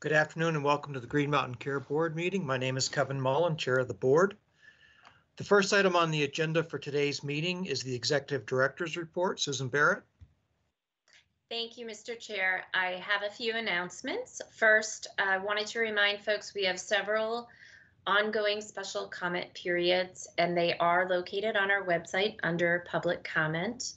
Good afternoon and welcome to the Green Mountain Care Board meeting. My name is Kevin Mullin, Chair of the Board. The first item on the agenda for today's meeting is the Executive Director's Report. Susan Barrett. Thank you, Mr. Chair. I have a few announcements. First, I wanted to remind folks we have several ongoing special comment periods, and they are located on our website under public comment.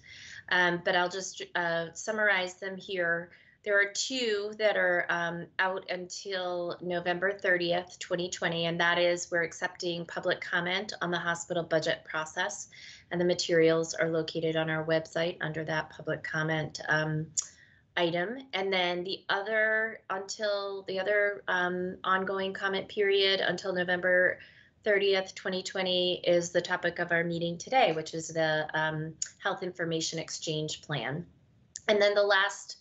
Um, but I'll just uh, summarize them here. There are two that are um, out until November 30th, 2020, and that is we're accepting public comment on the hospital budget process, and the materials are located on our website under that public comment um, item. And then the other until the other um, ongoing comment period until November 30th, 2020 is the topic of our meeting today, which is the um, Health Information Exchange Plan. And then the last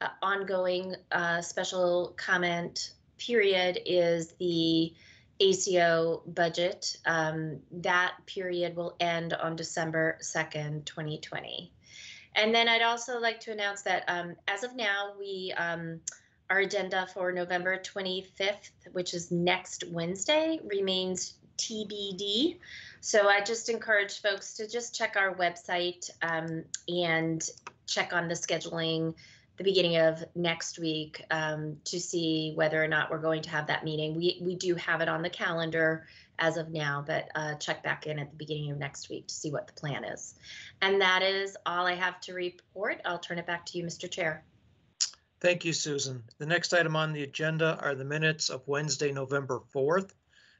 uh, ongoing uh, special comment period is the ACO budget. Um, that period will end on December 2nd, 2020. And then I'd also like to announce that um, as of now, we um, our agenda for November 25th, which is next Wednesday, remains TBD. So I just encourage folks to just check our website um, and check on the scheduling the beginning of next week um, to see whether or not we're going to have that meeting. We, we do have it on the calendar as of now, but uh, check back in at the beginning of next week to see what the plan is. And that is all I have to report. I'll turn it back to you, Mr. Chair. Thank you, Susan. The next item on the agenda are the minutes of Wednesday, November 4th.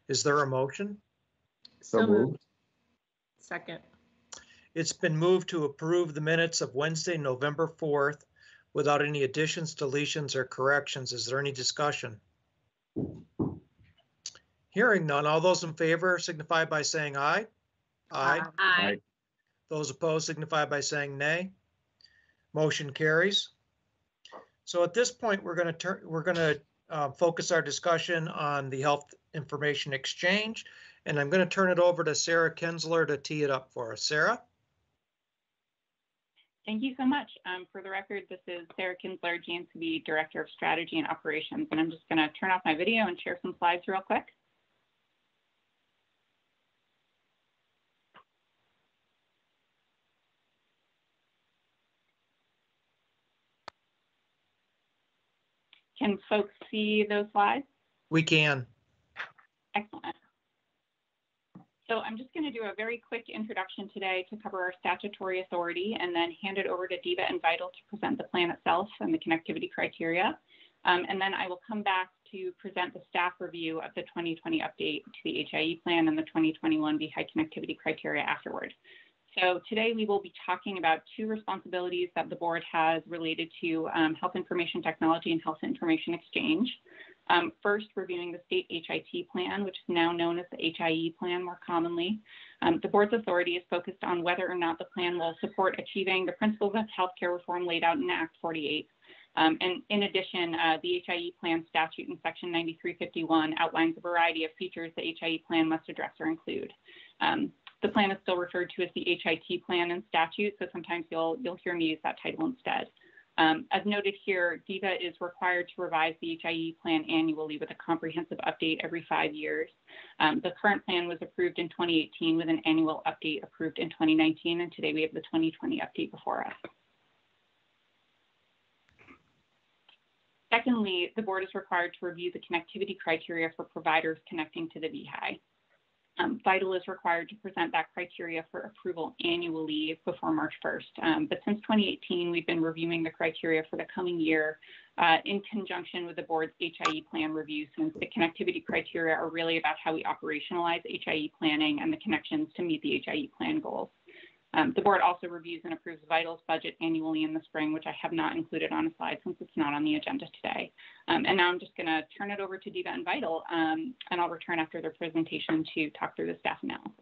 Is there a motion? So moved. Second. It's been moved to approve the minutes of Wednesday, November 4th without any additions, deletions, or corrections. Is there any discussion? Hearing none, all those in favor signify by saying aye. Aye. Aye. Those opposed signify by saying nay. Motion carries. So at this point, we're going to turn, we're going to uh, focus our discussion on the health information exchange. And I'm going to turn it over to Sarah Kinsler to tee it up for us. Sarah? Thank you so much. Um, for the record, this is Sarah Kinsler, GMCB Director of Strategy and Operations, and I'm just going to turn off my video and share some slides real quick. Can folks see those slides? We can. So I'm just going to do a very quick introduction today to cover our statutory authority and then hand it over to DVHA and VITL to present the plan itself and the connectivity criteria. Um, and then I will come back to present the staff review of the 2020 update to the HIE plan and the 2021 VHI connectivity criteria afterward. So today we will be talking about two responsibilities that the board has related to um, health information technology and health information exchange. Um, first, reviewing the state HIT plan, which is now known as the HIE plan more commonly. Um, the board's authority is focused on whether or not the plan will support achieving the principles of healthcare reform laid out in Act 48. Um, and in addition, uh, the HIE plan statute in section 9351 outlines a variety of features the HIE plan must address or include. Um, the plan is still referred to as the HIT plan in statute, so sometimes you'll, you'll hear me use that title instead. Um, as noted here, DVHA is required to revise the HIE plan annually with a comprehensive update every five years. Um, the current plan was approved in 2018 with an annual update approved in 2019, and today we have the 2020 update before us. Secondly, the board is required to review the connectivity criteria for providers connecting to the VHI. Um, VITL is required to present that criteria for approval annually before March 1st. Um, but since 2018, we've been reviewing the criteria for the coming year uh, in conjunction with the board's HIE plan review, since the connectivity criteria are really about how we operationalize HIE planning and the connections to meet the HIE plan goals. Um, the board also reviews and approves VITL's budget annually in the spring, which I have not included on a slide since it's not on the agenda today. Um, and now I'm just going to turn it over to DVHA and VITL, um, and I'll return after their presentation to talk through the staff analysis.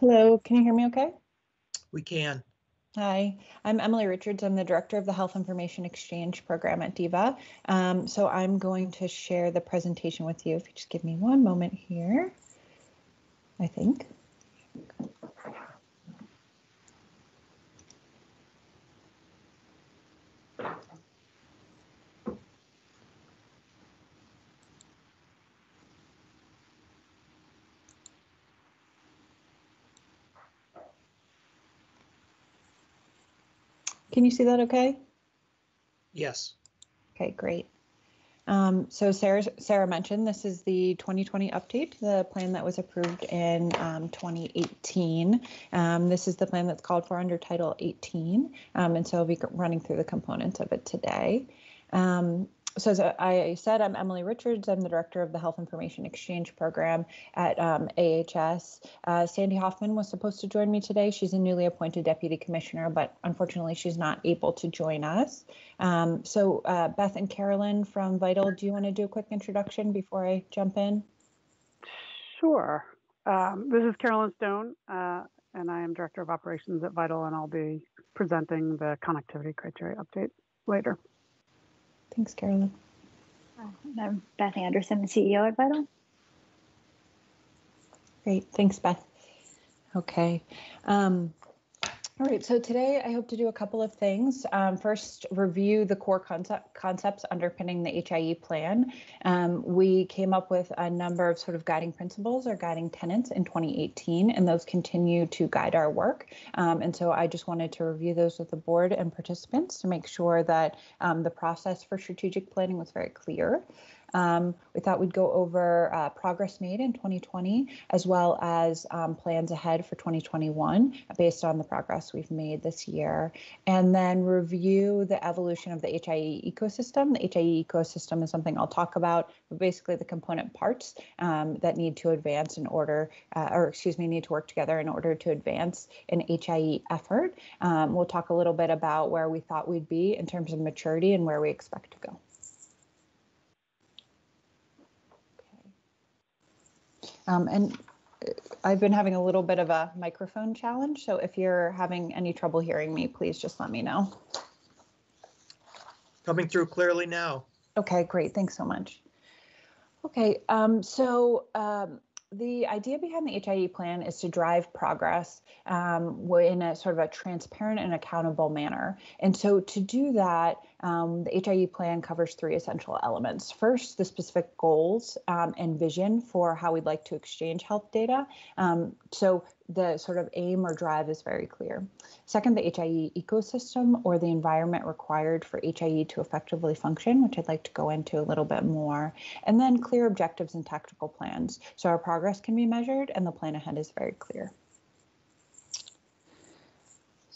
Hello, can you hear me okay? We can. Hi, I'm Emily Richards. I'm the director of the Health Information Exchange program at DVHA. Um, so I'm going to share the presentation with you. If you just give me one moment here. I think. Can you see that okay? Yes. Okay, great. Um, so Sarah, Sarah mentioned this is the 2020 update, the plan that was approved in um, 2018. Um, this is the plan that's called for under Title 18, um, and so I'll be running through the components of it today. Um, so as I said, I'm Emily Richards. I'm the director of the Health Information Exchange Program at um, AHS. Uh, Sandy Hoffman was supposed to join me today. She's a newly appointed deputy commissioner, but unfortunately she's not able to join us. Um, so uh, Beth and Carolyn from VITL, do you want to do a quick introduction before I jump in? Sure. Um, this is Carolyn Stone, uh, and I am Director of Operations at VITL, and I'll be presenting the connectivity criteria update later. Thanks, Carolyn. Uh, I'm Beth Anderson, the CEO at VITL. Great, thanks, Beth. Okay. Um, all right, so today I hope to do a couple of things. Um, first, review the core concept, concepts underpinning the HIE plan. Um, we came up with a number of sort of guiding principles or guiding tenets in 2018, and those continue to guide our work. Um, and so I just wanted to review those with the board and participants to make sure that um, the process for strategic planning was very clear. Um, we thought we'd go over uh, progress made in 2020 as well as um, plans ahead for 2021 based on the progress we've made this year. And then review the evolution of the HIE ecosystem. The HIE ecosystem is something I'll talk about, but basically the component parts um, that need to advance in order, uh, or excuse me, need to work together in order to advance an HIE effort. Um, we'll talk a little bit about where we thought we'd be in terms of maturity and where we expect to go. Um, and uh, I've been having a little bit of a microphone challenge, so if you're having any trouble hearing me, please just let me know. Coming through clearly now. Okay, great. Thanks so much. Okay, um, so um, the idea behind the HIE plan is to drive progress um, in a sort of a transparent and accountable manner. And so to do that, um, the HIE plan covers three essential elements. First, the specific goals um, and vision for how we'd like to exchange health data. Um, so the sort of aim or drive is very clear. Second, the HIE ecosystem or the environment required for HIE to effectively function, which I'd like to go into a little bit more. And then clear objectives and tactical plans. So our progress can be measured and the plan ahead is very clear.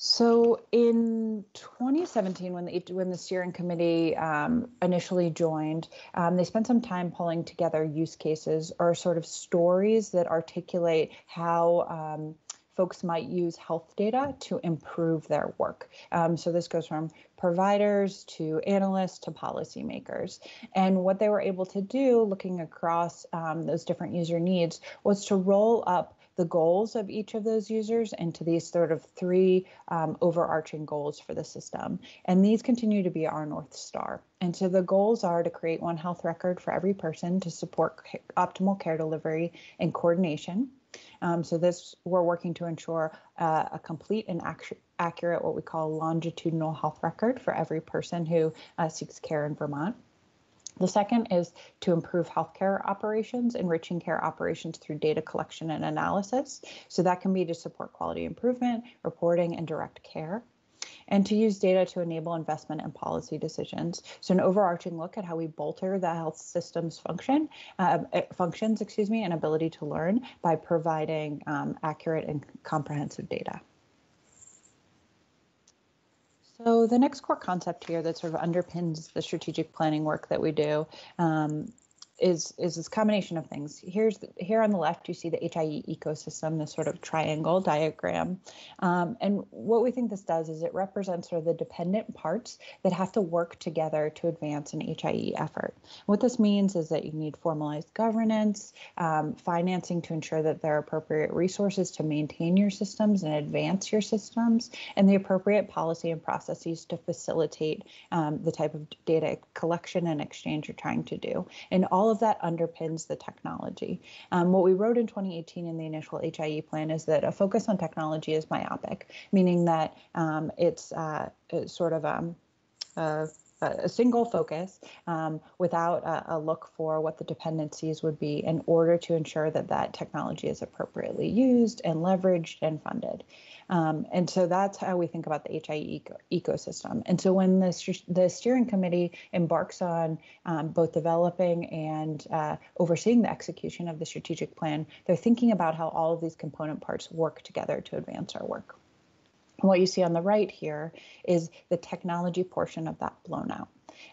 So in 2017, when the when the steering committee um, initially joined, um, they spent some time pulling together use cases or sort of stories that articulate how um, folks might use health data to improve their work. Um, so this goes from providers to analysts to policymakers. And what they were able to do, looking across um, those different user needs, was to roll up the goals of each of those users into these sort of three um, overarching goals for the system. And these continue to be our North Star. And so the goals are to create one health record for every person to support optimal care delivery and coordination. Um, so this, we're working to ensure uh, a complete and accurate, what we call longitudinal health record for every person who uh, seeks care in Vermont. The second is to improve healthcare operations, enriching care operations through data collection and analysis. So that can be to support quality improvement, reporting, and direct care. And to use data to enable investment and policy decisions. So an overarching look at how we bolster the health system's function, uh, eh, functions, excuse me, and ability to learn by providing um, accurate and comprehensive data. So the next core concept here that sort of underpins the strategic planning work that we do um, is is this combination of things. Here's the, here on the left, you see the HIE ecosystem, this sort of triangle diagram, um, and what we think this does is it represents sort of the dependent parts that have to work together to advance an HIE effort. What this means is that you need formalized governance, um, financing to ensure that there are appropriate resources to maintain your systems and advance your systems, and the appropriate policy and processes to facilitate um, the type of data collection and exchange you're trying to do. And all all of that underpins the technology. Um, what we wrote in 2018 in the initial HIE plan is that a focus on technology is myopic, meaning that um, it's, uh, it's sort of um, uh, a single focus um, without a, a, look for what the dependencies would be in order to ensure that that technology is appropriately used and leveraged and funded. Um, and so that's how we think about the HIE eco ecosystem. And so when the, the steering committee embarks on um, both developing and uh, overseeing the execution of the strategic plan, they're thinking about how all of these component parts work together to advance our work. What you see on the right here is the technology portion of that blown out.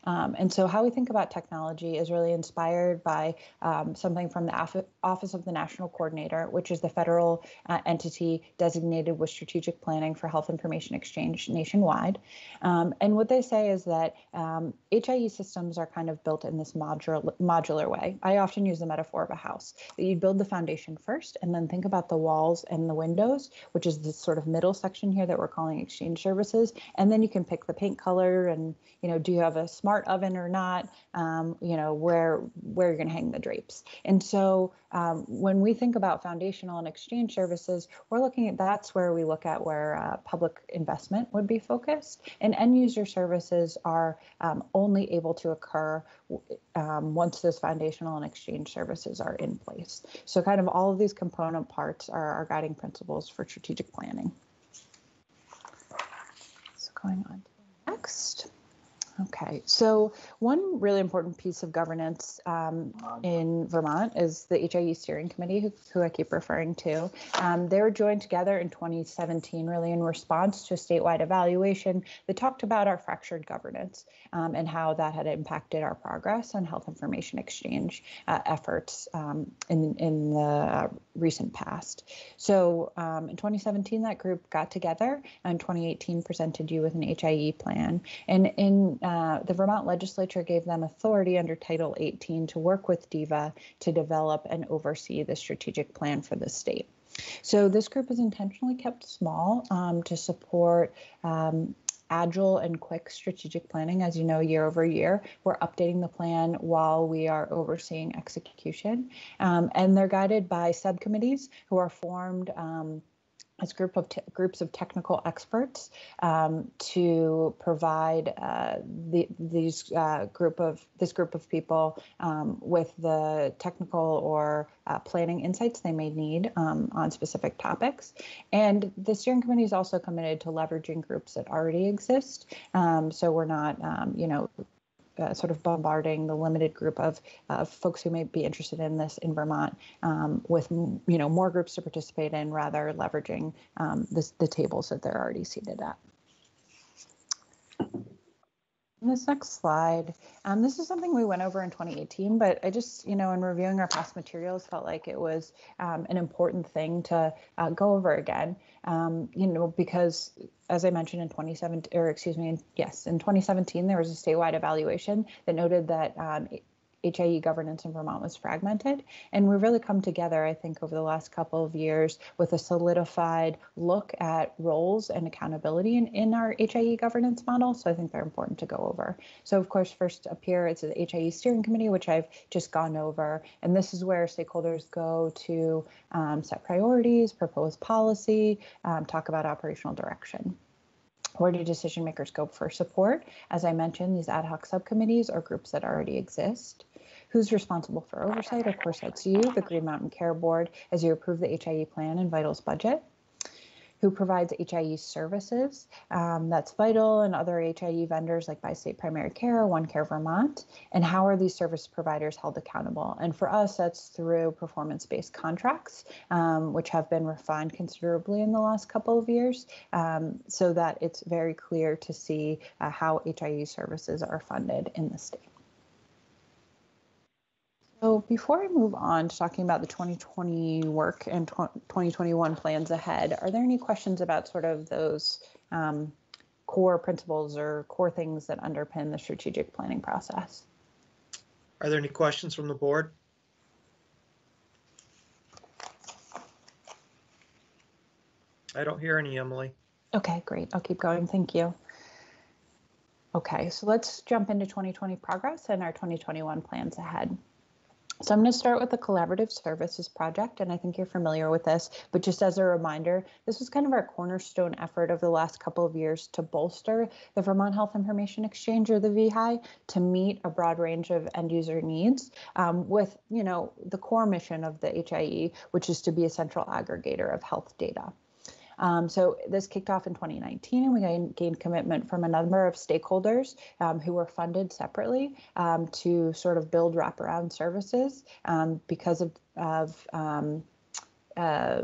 Um, and so how we think about technology is really inspired by um, something from the Office of the National Coordinator, which is the federal uh, entity designated with strategic planning for health information exchange nationwide. Um, and what they say is that HIE um, systems are kind of built in this modular, modular way. I often use the metaphor of a house, that you build the foundation first and then think about the walls and the windows, which is this sort of middle section here that we're calling exchange services. And then you can pick the paint color and, you know, do you have a smart oven or not, um, you know, where where you're going to hang the drapes. And so um, when we think about foundational and exchange services, we're looking at that's where we look at where uh, public investment would be focused. And end user services are um, only able to occur um, once those foundational and exchange services are in place. So kind of all of these component parts are our guiding principles for strategic planning. So going on to next. Okay, so one really important piece of governance um, in Vermont is the HIE Steering Committee, who, who I keep referring to. Um, they were joined together in 2017, really in response to a statewide evaluation that talked about our fractured governance um, and how that had impacted our progress on health information exchange uh, efforts um, in, in the recent past. So um, in 2017, that group got together, and 2018 presented you with an HIE plan. And in uh, the Vermont legislature gave them authority under Title 18 to work with DVHA to develop and oversee the strategic plan for the state. So this group is intentionally kept small um, to support um, agile and quick strategic planning. As you know, year over year, we're updating the plan while we are overseeing execution. Um, and they're guided by subcommittees who are formed um, as group of groups of technical experts um, to provide uh, the, these uh, group of this group of people um, with the technical or uh, planning insights they may need um, on specific topics. And the steering committee is also committed to leveraging groups that already exist. Um, so we're not, um, you know, uh, sort of bombarding the limited group of uh, folks who may be interested in this in Vermont um, with you know more groups to participate in, rather leveraging um, the tables that they're already seated at. This next slide, um, this is something we went over in 2018, but I just, you know, in reviewing our past materials, felt like it was um, an important thing to uh, go over again, um, you know, because as I mentioned in 2017, or excuse me, in, yes, in 2017, there was a statewide evaluation that noted that um, HIE governance in Vermont was fragmented. And we've really come together, I think, over the last couple of years with a solidified look at roles and accountability in, in our HIE governance model. So I think they're important to go over. So, of course, first up here, it's the HIE steering committee, which I've just gone over. And this is where stakeholders go to um, set priorities, propose policy, um, talk about operational direction. Where do decision makers go for support? As I mentioned, these ad hoc subcommittees or groups that already exist. Who's responsible for oversight? Of course, that's you, the Green Mountain Care Board, as you approve the HIE plan and VITLs budget who provides HIE services. Um, that's VITL and other HIE vendors like Bi-State Primary Care, One Care Vermont. And how are these service providers held accountable? And for us, that's through performance-based contracts, um, which have been refined considerably in the last couple of years, um, so that it's very clear to see uh, how HIE services are funded in the state. So before I move on to talking about the 2020 work and 2021 plans ahead, are there any questions about sort of those um, core principles or core things that underpin the strategic planning process? Are there any questions from the board? I don't hear any, Emily. Okay, great. I'll keep going. Thank you. Okay, so let's jump into 2020 progress and our 2021 plans ahead. So I'm going to start with the Collaborative Services Project, and I think you're familiar with this, but just as a reminder, this was kind of our cornerstone effort over the last couple of years to bolster the Vermont Health Information Exchange or the VHI to meet a broad range of end user needs um, with, you know, the core mission of the HIE, which is to be a central aggregator of health data. Um, so this kicked off in 2019, and we gained, commitment from a number of stakeholders um, who were funded separately um, to sort of build wraparound services um, because of, of um, uh,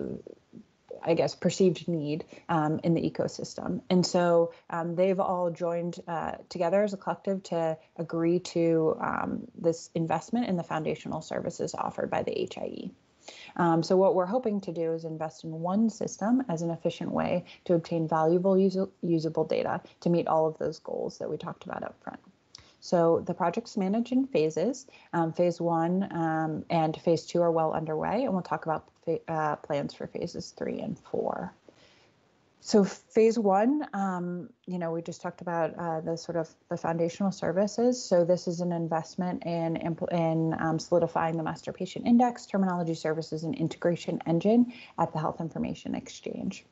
I guess, perceived need um, in the ecosystem. And so um, they've all joined uh, together as a collective to agree to um, this investment in the foundational services offered by the HIE. Um, so what we're hoping to do is invest in one system as an efficient way to obtain valuable usable data to meet all of those goals that we talked about up front. So the project's managed in phases. Um, phase one um, and phase two are well underway, and we'll talk about uh, plans for phases three and four. So phase one, um, you know, we just talked about uh, the sort of the foundational services. So this is an investment in in um, solidifying the master patient index, terminology services, and integration engine at the Health Information Exchange.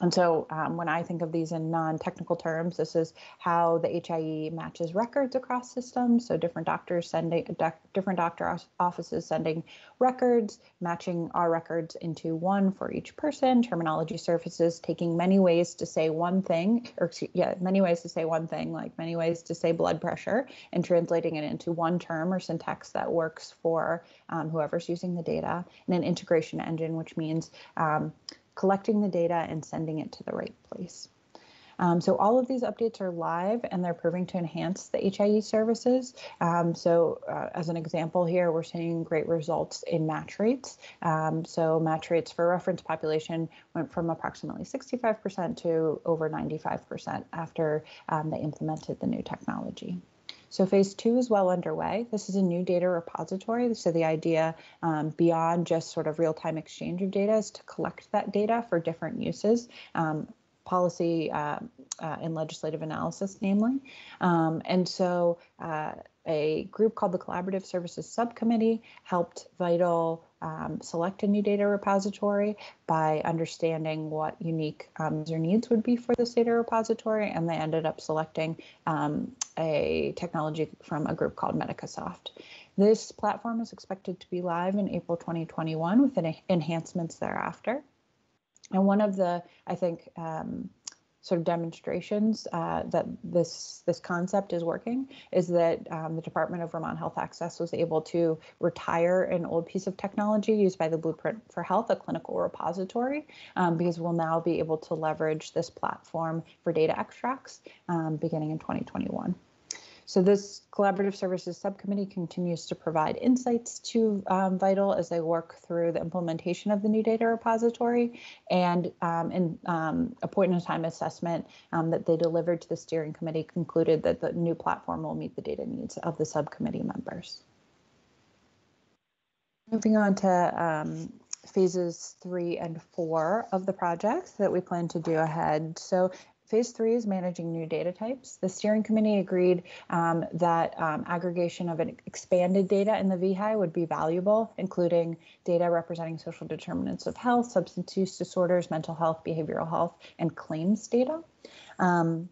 And so um, when I think of these in non-technical terms, this is how the HIE matches records across systems. So different doctors sending, doc, different doctor offices sending records, matching our records into one for each person, terminology services taking many ways to say one thing, or yeah, many ways to say one thing, like many ways to say blood pressure, and translating it into one term or syntax that works for um, whoever's using the data, and an integration engine, which means um, collecting the data and sending it to the right place. Um, so all of these updates are live and they're proving to enhance the HIE services. Um, so uh, as an example here, we're seeing great results in match rates. Um, so match rates for reference population went from approximately 65% to over 95% after um, they implemented the new technology. So phase two is well underway. This is a new data repository. So the idea um, beyond just sort of real-time exchange of data is to collect that data for different uses. Um, policy uh, uh, and legislative analysis, namely. Um, and so uh, a group called the Collaborative Services Subcommittee helped VITL um, select a new data repository by understanding what unique um, user needs would be for this data repository, and they ended up selecting um, a technology from a group called Medicasoft. This platform is expected to be live in April 2021 with enhancements thereafter. And one of the, I think, um, sort of demonstrations uh, that this this concept is working is that um, the Department of Vermont Health Access was able to retire an old piece of technology used by the Blueprint for Health, a clinical repository, um, because we'll now be able to leverage this platform for data extracts um, beginning in 2021. So this collaborative services subcommittee continues to provide insights to um, VITL as they work through the implementation of the new data repository and um, in um, a point in time assessment um, that they delivered to the steering committee concluded that the new platform will meet the data needs of the subcommittee members. Moving on to um, phases three and four of the projects that we plan to do ahead. So Phase three is managing new data types. The steering committee agreed um, that um, aggregation of an expanded data in the VHI would be valuable, including data representing social determinants of health, substance use disorders, mental health, behavioral health, and claims data. Um,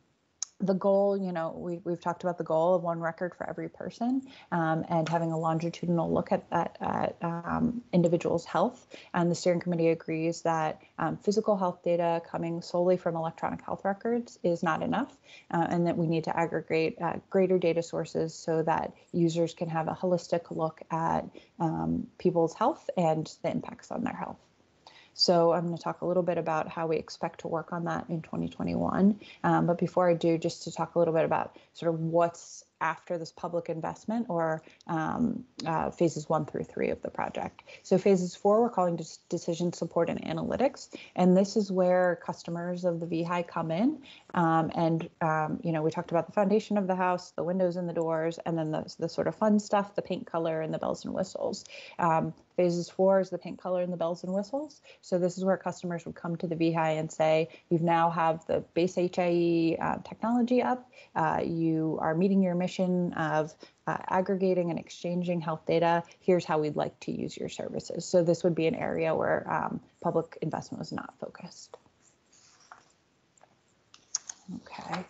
the goal, you know, we, we've talked about the goal of one record for every person um, and having a longitudinal look at, that at um, individuals' health. And the steering committee agrees that um, physical health data coming solely from electronic health records is not enough uh, and that we need to aggregate uh, greater data sources so that users can have a holistic look at um, people's health and the impacts on their health. So I'm going to talk a little bit about how we expect to work on that in 2021. Um, but before I do, just to talk a little bit about sort of what's after this public investment or um, uh, phases one through three of the project. So phases four, we're calling decision support and analytics. And this is where customers of the VHI come in. Um, and, um, you know, we talked about the foundation of the house, the windows and the doors, and then the, the sort of fun stuff, the paint color and the bells and whistles. Phases four is the pink color and the bells and whistles. So this is where customers would come to the VHI and say, you now have the base HIE uh, technology up, uh, you are meeting your mission of uh, aggregating and exchanging health data. Here's how we'd like to use your services. So this would be an area where um, public investment was not focused. Okay.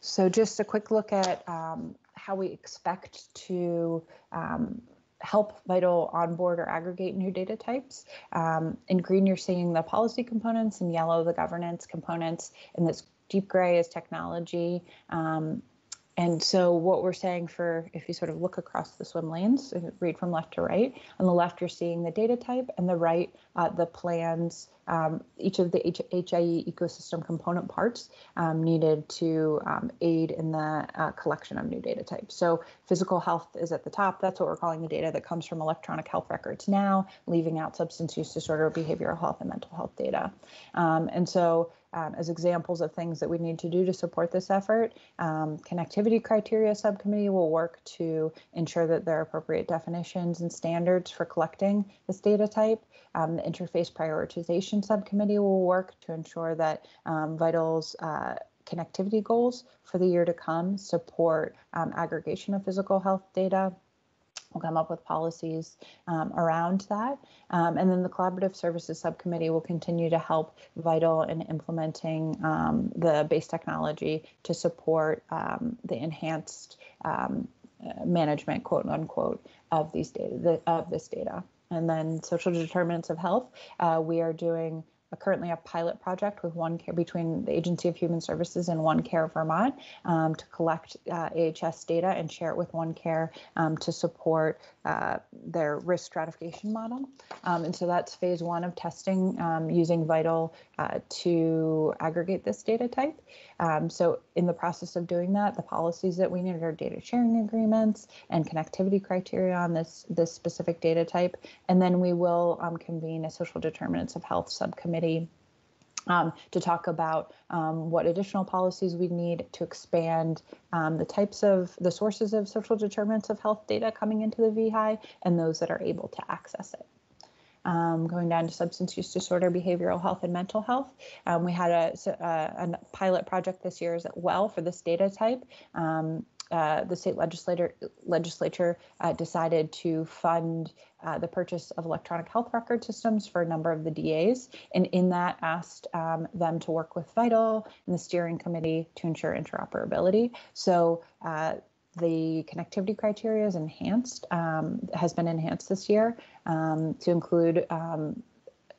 So just a quick look at um, how we expect to um, help VITL onboard or aggregate new data types. Um, in green, you're seeing the policy components, in yellow, the governance components, and this deep gray is technology. Um, and so what we're saying for, if you sort of look across the swim lanes, and read from left to right, on the left, you're seeing the data type, and the right, uh, the plans, um, each of the H HIE ecosystem component parts um, needed to um, aid in the uh, collection of new data types. So physical health is at the top. That's what we're calling the data that comes from electronic health records now, leaving out substance use disorder, behavioral health, and mental health data. Um, and so um, as examples of things that we need to do to support this effort. Um, connectivity criteria subcommittee will work to ensure that there are appropriate definitions and standards for collecting this data type. Um, the interface prioritization subcommittee will work to ensure that um, VITL's uh, connectivity goals for the year to come support um, aggregation of physical health data We'll come up with policies um, around that. Um, and then the Collaborative Services Subcommittee will continue to help VITL in implementing um, the base technology to support um, the enhanced um, uh, management, quote unquote, of these data, the, of this data. And then social determinants of health, uh, we are doing currently a pilot project with one care between the Agency of Human Services and One Care Vermont um, to collect uh, AHS data and share it with One Care um, to support uh, their risk stratification model. Um, and so that's phase one of testing um, using VITL uh, to aggregate this data type. Um, so in the process of doing that, the policies that we needed are data sharing agreements and connectivity criteria on this, this specific data type. And then we will um, convene a social determinants of health subcommittee um, to talk about um, what additional policies we need to expand um, the types of the sources of social determinants of health data coming into the VHI and those that are able to access it. Um, going down to substance use disorder, behavioral health, and mental health. Um, we had a, a, a, pilot project this year as well for this data type. Um, uh, the state legislator legislature uh, decided to fund uh, the purchase of electronic health record systems for a number of the DAs, and in that asked um, them to work with VITL and the steering committee to ensure interoperability. So uh, the connectivity criteria is enhanced, um, has been enhanced this year um, to include um,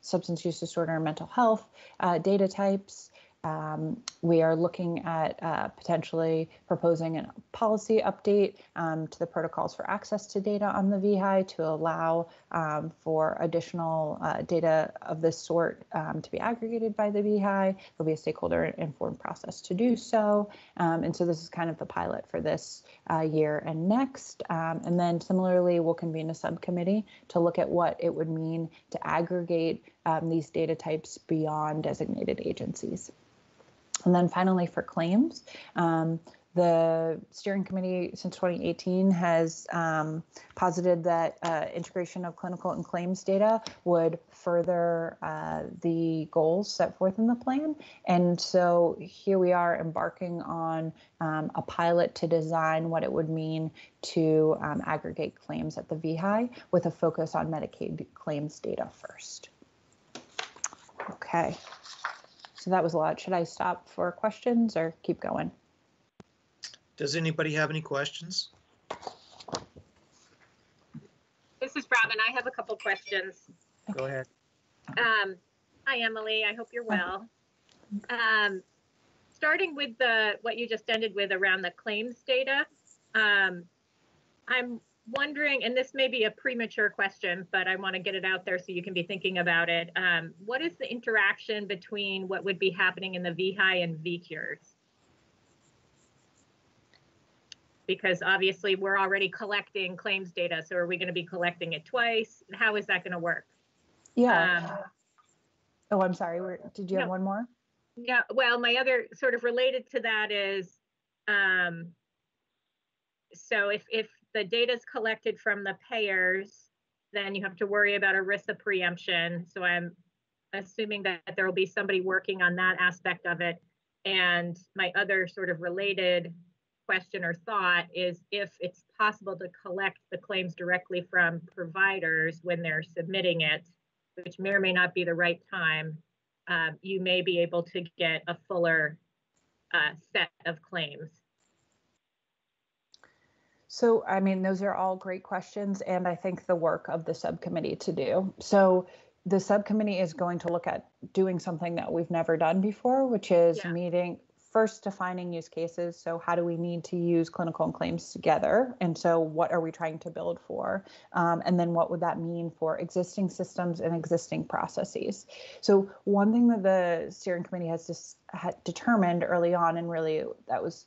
substance use disorder and mental health uh, data types, um, we are looking at uh, potentially proposing a policy update um, to the protocols for access to data on the VHI to allow um, for additional uh, data of this sort um, to be aggregated by the VHI. There'll be a stakeholder informed process to do so. Um, and so this is kind of the pilot for this uh, year and next. Um, and then similarly, we'll convene a subcommittee to look at what it would mean to aggregate these data types beyond designated agencies. And then finally, for claims, um, the steering committee since 2018 has um, posited that uh, integration of clinical and claims data would further uh, the goals set forth in the plan. And so here we are embarking on um, a pilot to design what it would mean to um, aggregate claims at the VHI with a focus on Medicaid claims data first. Okay. So that was a lot. Should I stop for questions or keep going? Does anybody have any questions? This is Robin. I have a couple questions. Go ahead. Um, hi, Emily. I hope you're well. Um, starting with the what you just ended with around the claims data, um, I'm wondering, and this may be a premature question, but I want to get it out there so you can be thinking about it. Um, what is the interaction between what would be happening in the VHI and VCures? Because obviously we're already collecting claims data, so are we going to be collecting it twice? How is that going to work? Yeah. Um, oh, I'm sorry. Where, did you have one more? Yeah, well, my other sort of related to that is, um, so if, if the data is collected from the payers, then you have to worry about ERISA preemption. So I'm assuming that there will be somebody working on that aspect of it. And my other sort of related question or thought is if it's possible to collect the claims directly from providers when they're submitting it, which may or may not be the right time, um, you may be able to get a fuller uh, set of claims. So, I mean, those are all great questions, and I think the work of the subcommittee to do. So, the subcommittee is going to look at doing something that we've never done before, which is Yeah. meeting first defining use cases. So, how do we need to use clinical and claims together? And so, what are we trying to build for? Um, and then, what would that mean for existing systems and existing processes? So, one thing that the steering committee has just had determined early on, and really that was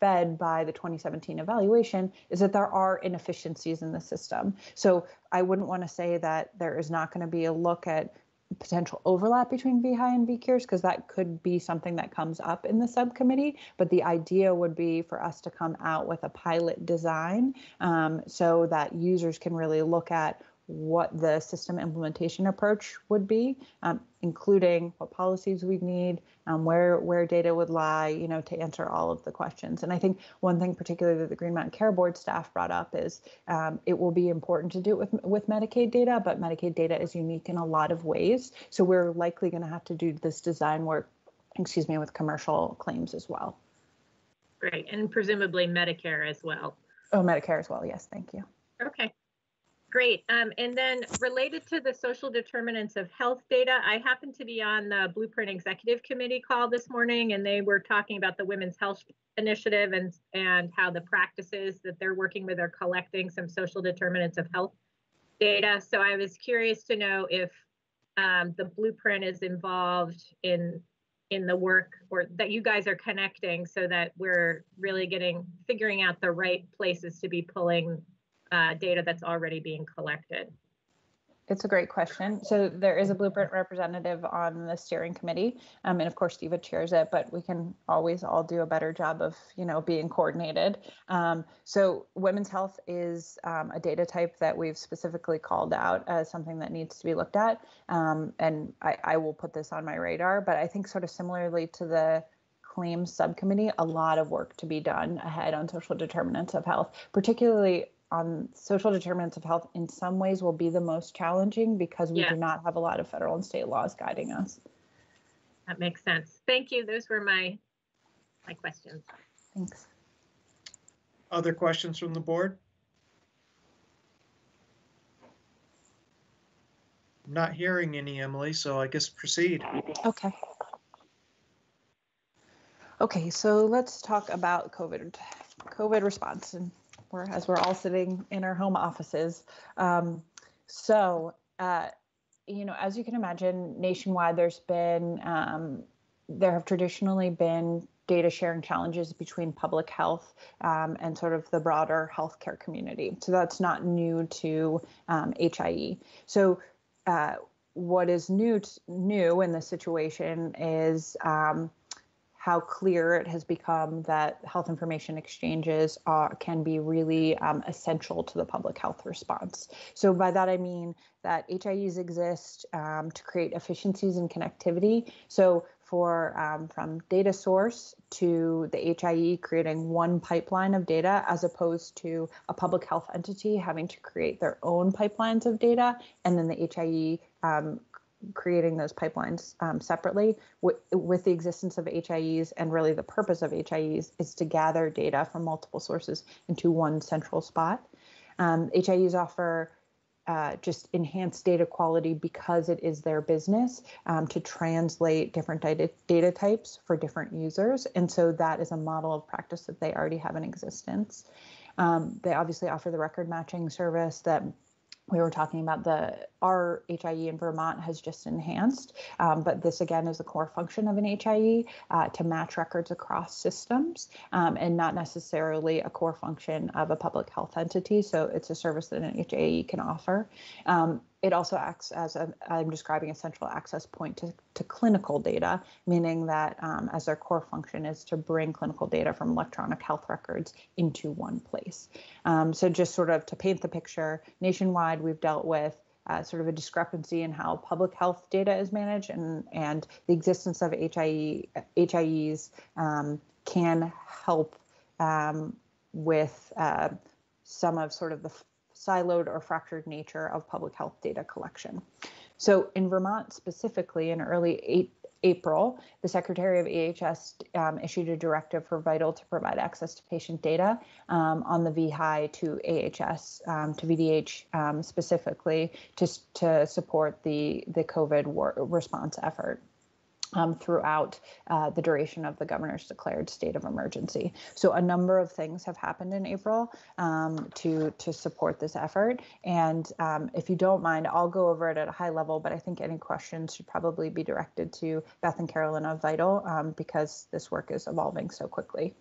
fed by the 2017 evaluation is that there are inefficiencies in the system. So I wouldn't want to say that there is not going to be a look at potential overlap between VHI and VCures because that could be something that comes up in the subcommittee. But the idea would be for us to come out with a pilot design um, so that users can really look at what the system implementation approach would be, um, including what policies we need, um, where where data would lie, you know, to answer all of the questions. And I think one thing particularly that the Green Mountain Care Board staff brought up is um, it will be important to do it with with Medicaid data, but Medicaid data is unique in a lot of ways. So we're likely going to have to do this design work, excuse me, with commercial claims as well. Great, and presumably Medicare as well. Oh, Medicare as well. Yes, thank you. Okay, great. Um, and then related to the social determinants of health data, I happened to be on the Blueprint Executive Committee call this morning, and they were talking about the Women's Health Initiative and, and how the practices that they're working with are collecting some social determinants of health data. So I was curious to know if um, the Blueprint is involved in in the work or that you guys are connecting so that we're really getting figuring out the right places to be pulling uh, data that's already being collected. It's a great question. So there is a blueprint representative on the steering committee, um, and of course Steva chairs it. But we can always all do a better job of, you know, being coordinated. Um, so women's health is um, a data type that we've specifically called out as something that needs to be looked at, um, and I, I will put this on my radar. But I think sort of similarly to the claims subcommittee, a lot of work to be done ahead on social determinants of health, particularly on social determinants of health in some ways will be the most challenging because we Yeah. do not have a lot of federal and state laws guiding us. That makes sense. Thank you. Those were my my questions. Thanks. Other questions from the board? Not hearing any, Emily, so I guess proceed. Okay. Okay, so let's talk about COVID, COVID response, and we're as we're all sitting in our home offices. Um, so, uh, you know, as you can imagine, nationwide, there's been um, there have traditionally been data sharing challenges between public health um, and sort of the broader healthcare community. So that's not new to um, HIE. So uh, what is new new in this situation is um, how clear it has become that health information exchanges are, can be really um, essential to the public health response. So by that I mean that HIEs exist um, to create efficiencies and connectivity. So for um, from data source to the HIE creating one pipeline of data as opposed to a public health entity having to create their own pipelines of data and then the HIE um, creating those pipelines um, separately with, the existence of HIEs and really the purpose of HIEs is to gather data from multiple sources into one central spot. Um, HIEs offer uh, just enhanced data quality because it is their business um, to translate different data, data types for different users. And so that is a model of practice that they already have in existence. Um, they obviously offer the record matching service that we were talking about the our HIE in Vermont has just enhanced, um, but this again is a core function of an HIE uh, to match records across systems um, and not necessarily a core function of a public health entity. So it's a service that an HIE can offer. Um, it also acts as a, I'm describing a central access point to, to clinical data, meaning that um, as their core function is to bring clinical data from electronic health records into one place. Um, so just sort of to paint the picture, nationwide, we've dealt with uh, sort of a discrepancy in how public health data is managed and, and the existence of HIE, HIEs um, can help um, with uh, some of sort of the siloed or fractured nature of public health data collection. So in Vermont specifically, in early eight, April, the Secretary of AHS um, issued a directive for VITL to provide access to patient data um, on the VHI to AHS, um, to VDH um, specifically, to, to support the, the COVID response effort um, throughout uh, the duration of the governor's declared state of emergency. So a number of things have happened in April um, to to support this effort. And um, if you don't mind, I'll go over it at a high level. But I think any questions should probably be directed to Beth and Carolyn of VITL um, because this work is evolving so quickly.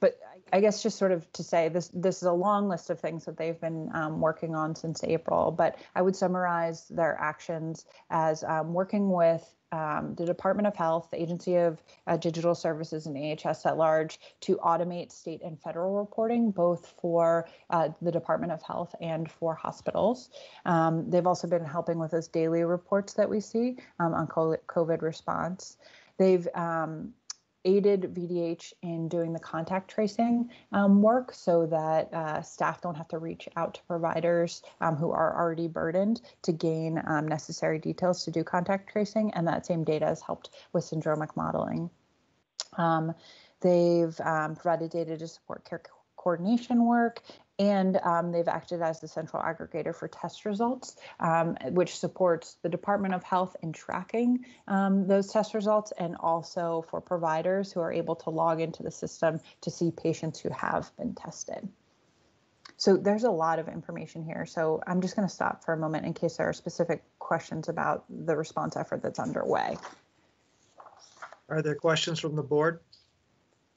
But I guess just sort of to say this this is a long list of things that they've been um, working on since April. But I would summarize their actions as um, working with um, the Department of Health, the Agency of uh, Digital Services, and AHS at large to automate state and federal reporting, both for uh, the Department of Health and for hospitals. Um, they've also been helping with those daily reports that we see um, on COVID response. They've um, aided VDH in doing the contact tracing um, work so that uh, staff don't have to reach out to providers um, who are already burdened to gain um, necessary details to do contact tracing. And that same data has helped with syndromic modeling. Um, they've um, provided data to support care coordination work and um, they've acted as the central aggregator for test results, um, which supports the Department of Health in tracking um, those test results and also for providers who are able to log into the system to see patients who have been tested. So there's a lot of information here. So I'm just going to stop for a moment in case there are specific questions about the response effort that's underway. Are there questions from the board?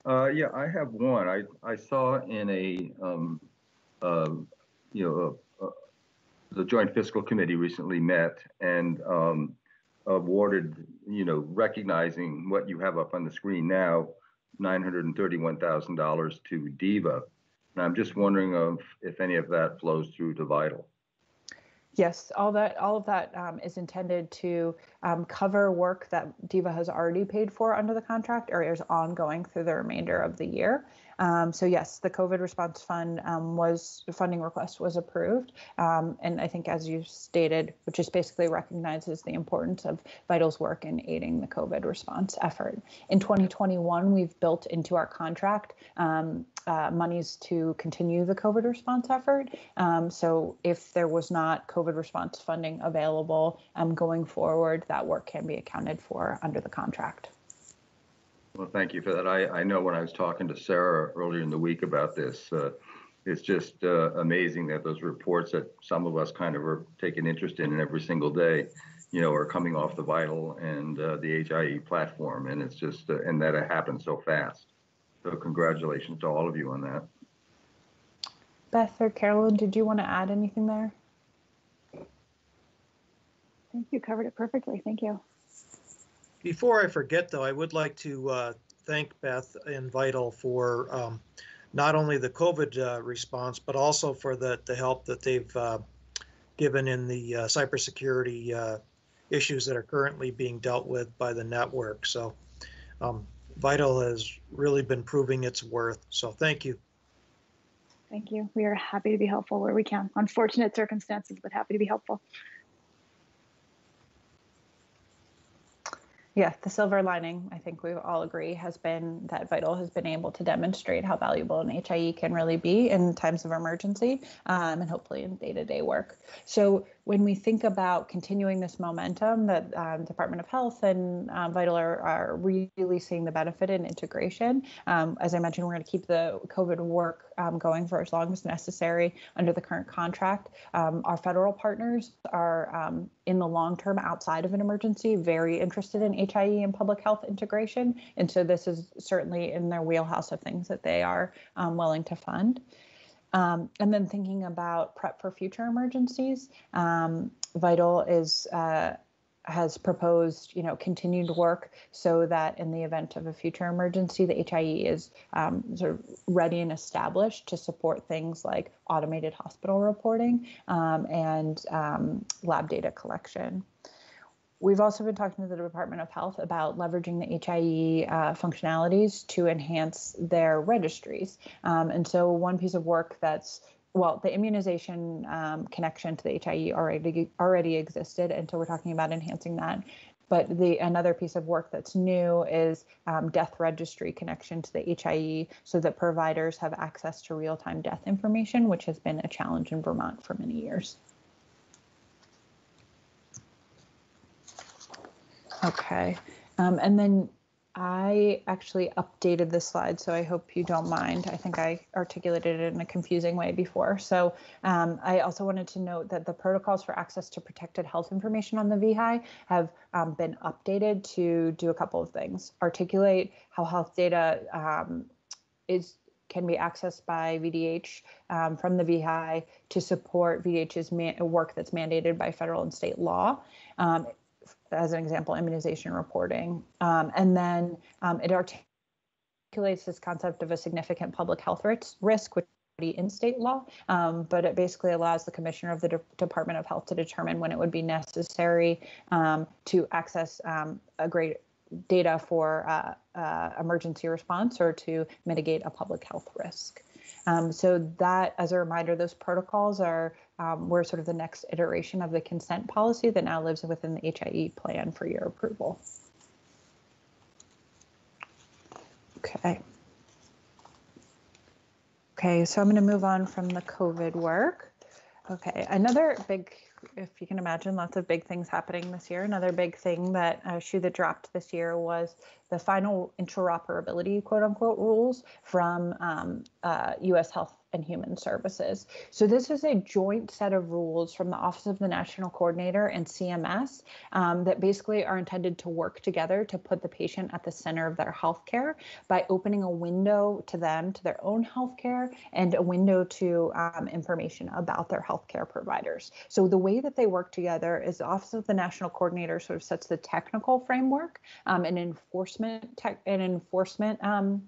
Uh, yeah, I have one. I, I saw in a um, um, you know, uh, uh, the Joint Fiscal Committee recently met and um, awarded, you know, recognizing what you have up on the screen now, $931,000 to DVHA. And I'm just wondering of if any of that flows through to VITL. Yes, all that all of that um, is intended to um, cover work that DVHA has already paid for under the contract or is ongoing through the remainder of the year. Um, so yes, the COVID response fund um, was funding request was approved, um, and I think as you stated, which just basically recognizes the importance of VITL's work in aiding the COVID response effort. In 2021, we've built into our contract um, uh, monies to continue the COVID response effort. Um, so if there was not COVID response funding available um, going forward, that work can be accounted for under the contract. Well, thank you for that. I, I know when I was talking to Sarah earlier in the week about this, uh, it's just uh, amazing that those reports that some of us kind of are taking interest in every single day, you know, are coming off the VITL and uh, the HIE platform. And it's just, uh, and that it happened so fast. So congratulations to all of you on that. Beth or Carolyn, did you want to add anything there? I think you covered it perfectly. Thank you. Before I forget, though, I would like to uh, thank Beth and VITL for um, not only the COVID uh, response, but also for the, the help that they've uh, given in the uh, cybersecurity uh, issues that are currently being dealt with by the network. So um, VITL has really been proving its worth. So thank you. Thank you. We are happy to be helpful where we can. Unfortunate circumstances, but happy to be helpful. Yeah, the silver lining, I think we all agree, has been that VITL has been able to demonstrate how valuable an HIE can really be in times of emergency um, and hopefully in day to day work. So, when we think about continuing this momentum that um, Department of Health and um, VITL are, are, really seeing the benefit in integration, um, as I mentioned, we're going to keep the COVID work um, going for as long as necessary under the current contract. Um, our federal partners are um, in the long term outside of an emergency very interested in HIE and public health integration. And so this is certainly in their wheelhouse of things that they are willing to fund. Um, and then thinking about prep for future emergencies, um, VITL is uh, has proposed, you know, continued work so that in the event of a future emergency, the HIE is um, sort of ready and established to support things like automated hospital reporting um, and um, lab data collection. We've also been talking to the Department of Health about leveraging the HIE uh, functionalities to enhance their registries. Um, and so, one piece of work that's well, the immunization um, connection to the HIE already already existed, and so we're talking about enhancing that. But the another piece of work that's new is um, death registry connection to the HIE, so that providers have access to real-time death information, which has been a challenge in Vermont for many years. Okay, um, and then I actually updated the slide, so I hope you don't mind. I think I articulated it in a confusing way before. So um, I also wanted to note that the protocols for access to protected health information on the VHI have um, been updated to do a couple of things. Articulate how health data um, is can be accessed by VDH um, from the VHI to support VDH's work that's mandated by federal and state law. Um, as an example, immunization reporting. Um, and then um, it articulates this concept of a significant public health risk, which in state law, um, but it basically allows the commissioner of the De Department of Health to determine when it would be necessary um, to access um, a great data for uh, uh, emergency response or to mitigate a public health risk. Um, so that, as a reminder, those protocols are um, were sort of the next iteration of the consent policy that now lives within the HIE plan for your approval. Okay. Okay, so I'm going to move on from the COVID work. Okay, another big if you can imagine, lots of big things happening this year. Another big thing that uh, shoe that dropped this year was the final interoperability, quote unquote, rules from um, uh, U.S. Health and Human Services. So this is a joint set of rules from the Office of the National Coordinator and CMS um, that basically are intended to work together to put the patient at the center of their healthcare by opening a window to them, to their own healthcare, and a window to um, information about their healthcare providers. So the way that they work together is the Office of the National Coordinator sort of sets the technical framework um, and enforcement tech and enforcement um,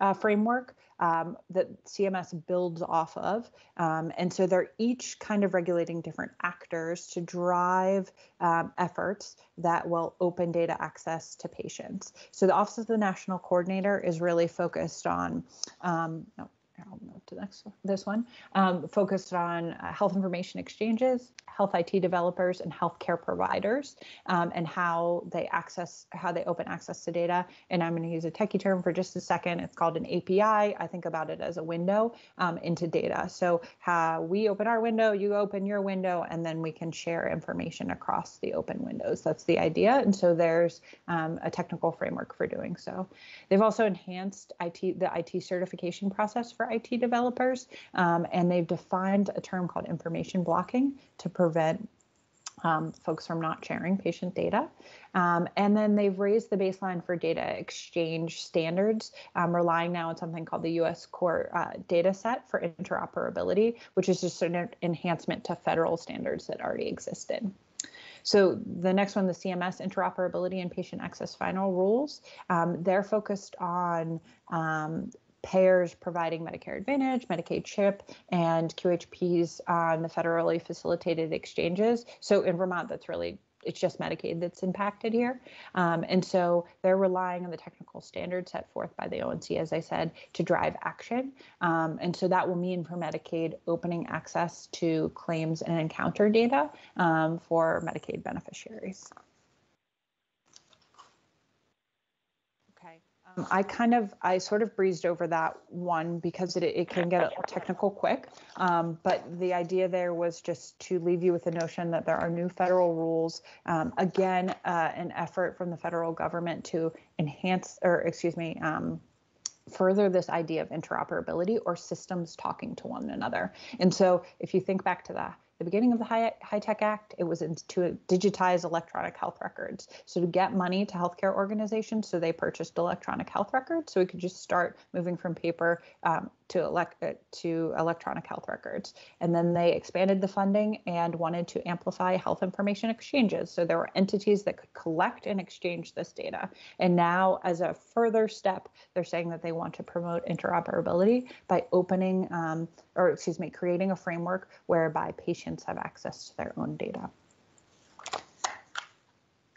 uh, framework um, that CMS builds off of. Um, and so they're each kind of regulating different actors to drive um, efforts that will open data access to patients. So the Office of the National Coordinator is really focused on, um, I'll move to next this one, um, focused on uh, health information exchanges, health IT developers, and healthcare providers, um, and how they access, how they open access to data. And I'm going to use a techie term for just a second. It's called an API. I think about it as a window um, into data. So how we open our window, you open your window, and then we can share information across the open windows. That's the idea. And so there's um, a technical framework for doing so. They've also enhanced IT, the IT certification process for IT developers, um, and they've defined a term called information blocking to prevent um, folks from not sharing patient data. Um, and then they've raised the baseline for data exchange standards, um, relying now on something called the US Core uh, Data Set for interoperability, which is just an enhancement to federal standards that already existed. So the next one, the CMS interoperability and patient access final rules, um, they're focused on um, payers providing Medicare Advantage, Medicaid CHIP, and QHPs on the federally facilitated exchanges. So in Vermont, that's really it's just Medicaid that's impacted here. Um, and so they're relying on the technical standards set forth by the ONC, as I said, to drive action. Um, and so that will mean for Medicaid opening access to claims and encounter data um, for Medicaid beneficiaries. Um, I kind of, I sort of breezed over that one because it, it can get technical quick. Um, but the idea there was just to leave you with the notion that there are new federal rules. Um, again, uh, an effort from the federal government to enhance, or excuse me, um, further this idea of interoperability or systems talking to one another. And so if you think back to the the beginning of the High, HITECH Act, it was to digitize electronic health records. So to get money to healthcare organizations, so they purchased electronic health records, so we could just start moving from paper um, to elect uh, to electronic health records. And then they expanded the funding and wanted to amplify health information exchanges. So there were entities that could collect and exchange this data. And now, as a further step, they're saying that they want to promote interoperability by opening, um, or excuse me, creating a framework whereby patients patients have access to their own data.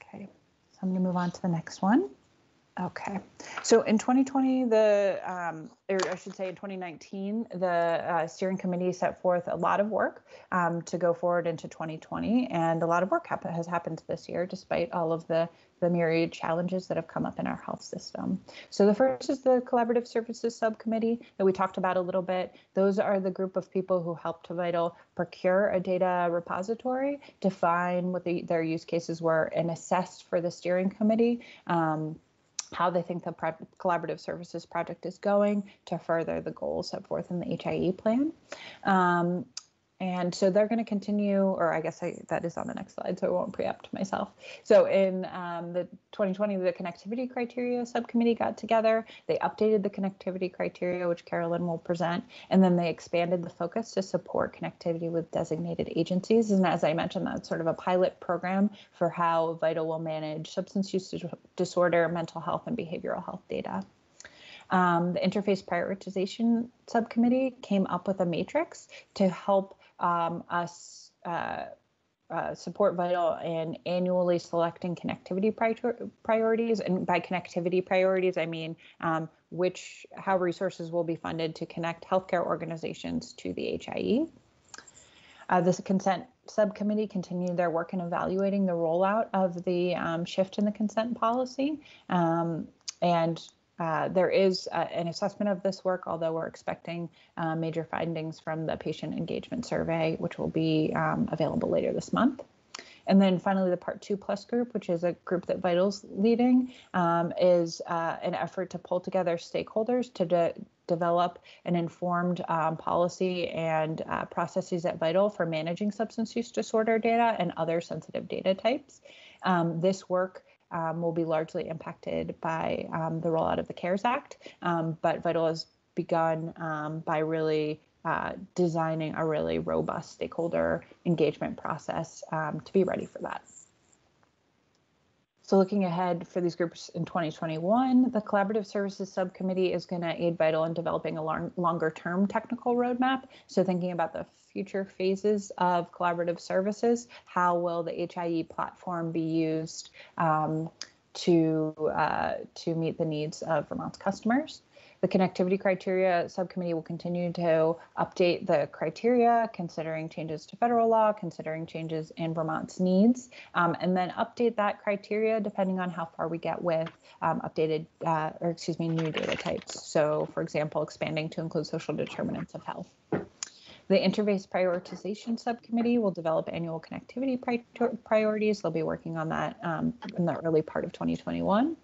Okay, so I'm going to move on to the next one. Okay, so in 2020, the, um, or I should say in 2019, the uh, steering committee set forth a lot of work um, to go forward into 2020, and a lot of work hap- has happened this year, despite all of the the myriad challenges that have come up in our health system. So the first is the Collaborative Services Subcommittee that we talked about a little bit. Those are the group of people who helped to VITL procure a data repository, define what the, their use cases were, and assess for the steering committee. Um, how they think the pro- collaborative services project is going to further the goals set forth in the HIE plan. Um, and so they're going to continue, or I guess I, that is on the next slide, so I won't preempt myself. So in um, the 2020, the connectivity criteria subcommittee got together. They updated the connectivity criteria, which Carolyn will present, and then they expanded the focus to support connectivity with designated agencies. And as I mentioned, that's sort of a pilot program for how VITL will manage substance use disorder, mental health, and behavioral health data. Um, the interface prioritization subcommittee came up with a matrix to help um, us uh, uh, support VITL in annually selecting connectivity prior- priorities. And by connectivity priorities, I mean um, which how resources will be funded to connect healthcare organizations to the HIE. Uh, this consent subcommittee continued their work in evaluating the rollout of the um, shift in the consent policy. Um, and uh, there is uh, an assessment of this work, although we're expecting uh, major findings from the patient engagement survey, which will be um, available later this month. And then finally, the Part 2 Plus group, which is a group that VITL's leading, um, is uh, an effort to pull together stakeholders to de develop an informed um, policy and uh, processes at VITL for managing substance use disorder data and other sensitive data types. Um, this work um, will be largely impacted by um, the rollout of the CARES Act, um, but VITL has begun um, by really uh, designing a really robust stakeholder engagement process um, to be ready for that. So looking ahead for these groups in 2021, the Collaborative Services Subcommittee is going to aid VITL in developing a long, longer term technical roadmap. So thinking about the future phases of collaborative services, how will the HIE platform be used um, to, uh, to meet the needs of Vermont's customers? The connectivity criteria subcommittee will continue to update the criteria, considering changes to federal law, considering changes in Vermont's needs, um, and then update that criteria depending on how far we get with um, updated, uh, or excuse me, new data types. So, for example, expanding to include social determinants of health. The interface prioritization subcommittee will develop annual connectivity pri priorities. They'll be working on that um, in the early part of 2021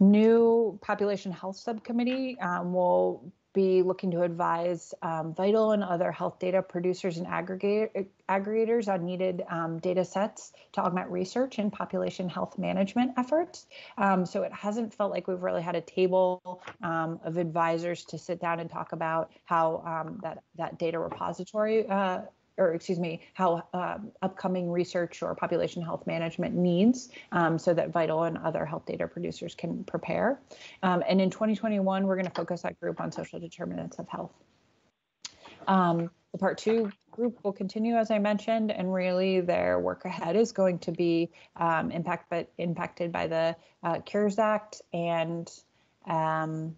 new population health subcommittee um, will be looking to advise um, VITL and other health data producers and aggregate, aggregators on needed um, data sets to augment research and population health management efforts. Um, so it hasn't felt like we've really had a table um, of advisors to sit down and talk about how um, that, that data repository uh, or excuse me, how uh, upcoming research or population health management needs um, so that VITL and other health data producers can prepare. Um, and in 2021, we're going to focus that group on social determinants of health. Um, the part two group will continue, as I mentioned, and really their work ahead is going to be um, impact, but impacted by the uh, CARES Act and um,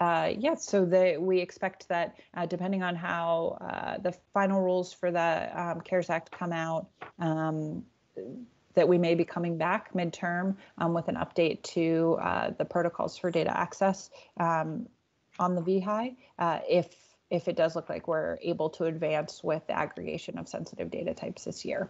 uh, yeah, so the, we expect that uh, depending on how uh, the final rules for the um, CARES Act come out, um, that we may be coming back midterm um, with an update to uh, the protocols for data access um, on the VHI uh, if if it does look like we're able to advance with the aggregation of sensitive data types this year.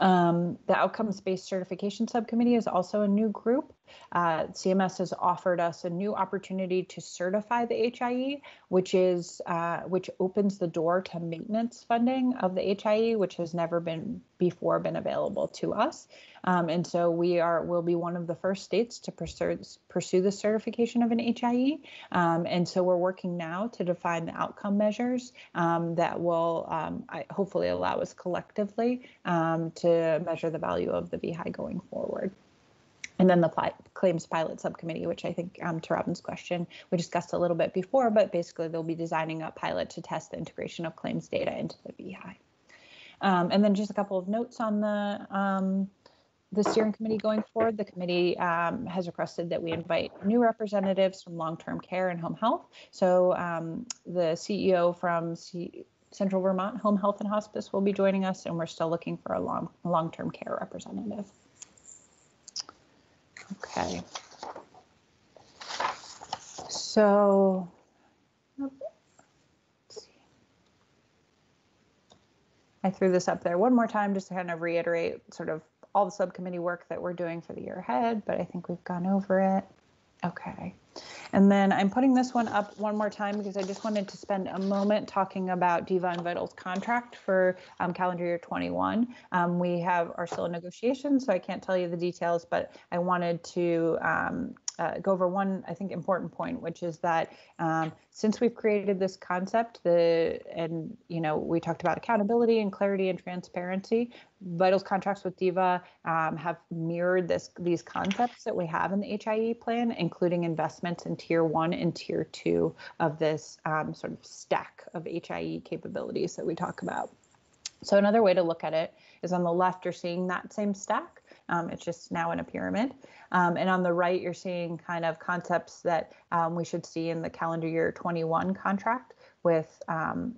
Um, the outcomes-based certification subcommittee is also a new group. Uh, CMS has offered us a new opportunity to certify the HIE, which is uh, which opens the door to maintenance funding of the HIE, which has never been before been available to us. Um, and so we are will be one of the first states to pursue pursue the certification of an HIE. Um, and so we're working now to define the outcome measures um, that will um, hopefully allow us collectively um, to measure the value of the VHI going forward. And then the claims pilot subcommittee, which I think um, to Robin's question, we discussed a little bit before, but basically they'll be designing a pilot to test the integration of claims data into the VHI. Um, and then just a couple of notes on the um, the steering committee going forward, the committee um, has requested that we invite new representatives from long-term care and home health. So um, the CEO from C- Central Vermont Home Health and Hospice will be joining us, and we're still looking for a long long-term care representative. Okay. So. I threw this up there one more time just to kind of reiterate sort of all the subcommittee work that we're doing for the year ahead, but I think we've gone over it. Okay. And then I'm putting this one up one more time because I just wanted to spend a moment talking about DVHA and VITL's contract for um, calendar year 21. Um, we have are still in negotiations, so I can't tell you the details, but I wanted to um, uh, go over one, I think, important point, which is that um, since we've created this concept, the and you know we talked about accountability and clarity and transparency. VITL's contracts with DVHA um, have mirrored this these concepts that we have in the HIE plan, including investments in tier one and tier two of this um, sort of stack of HIE capabilities that we talk about. So another way to look at it is on the left, you're seeing that same stack. Um, it's just now in a pyramid. Um, and on the right, you're seeing kind of concepts that um, we should see in the calendar year 21 contract with um,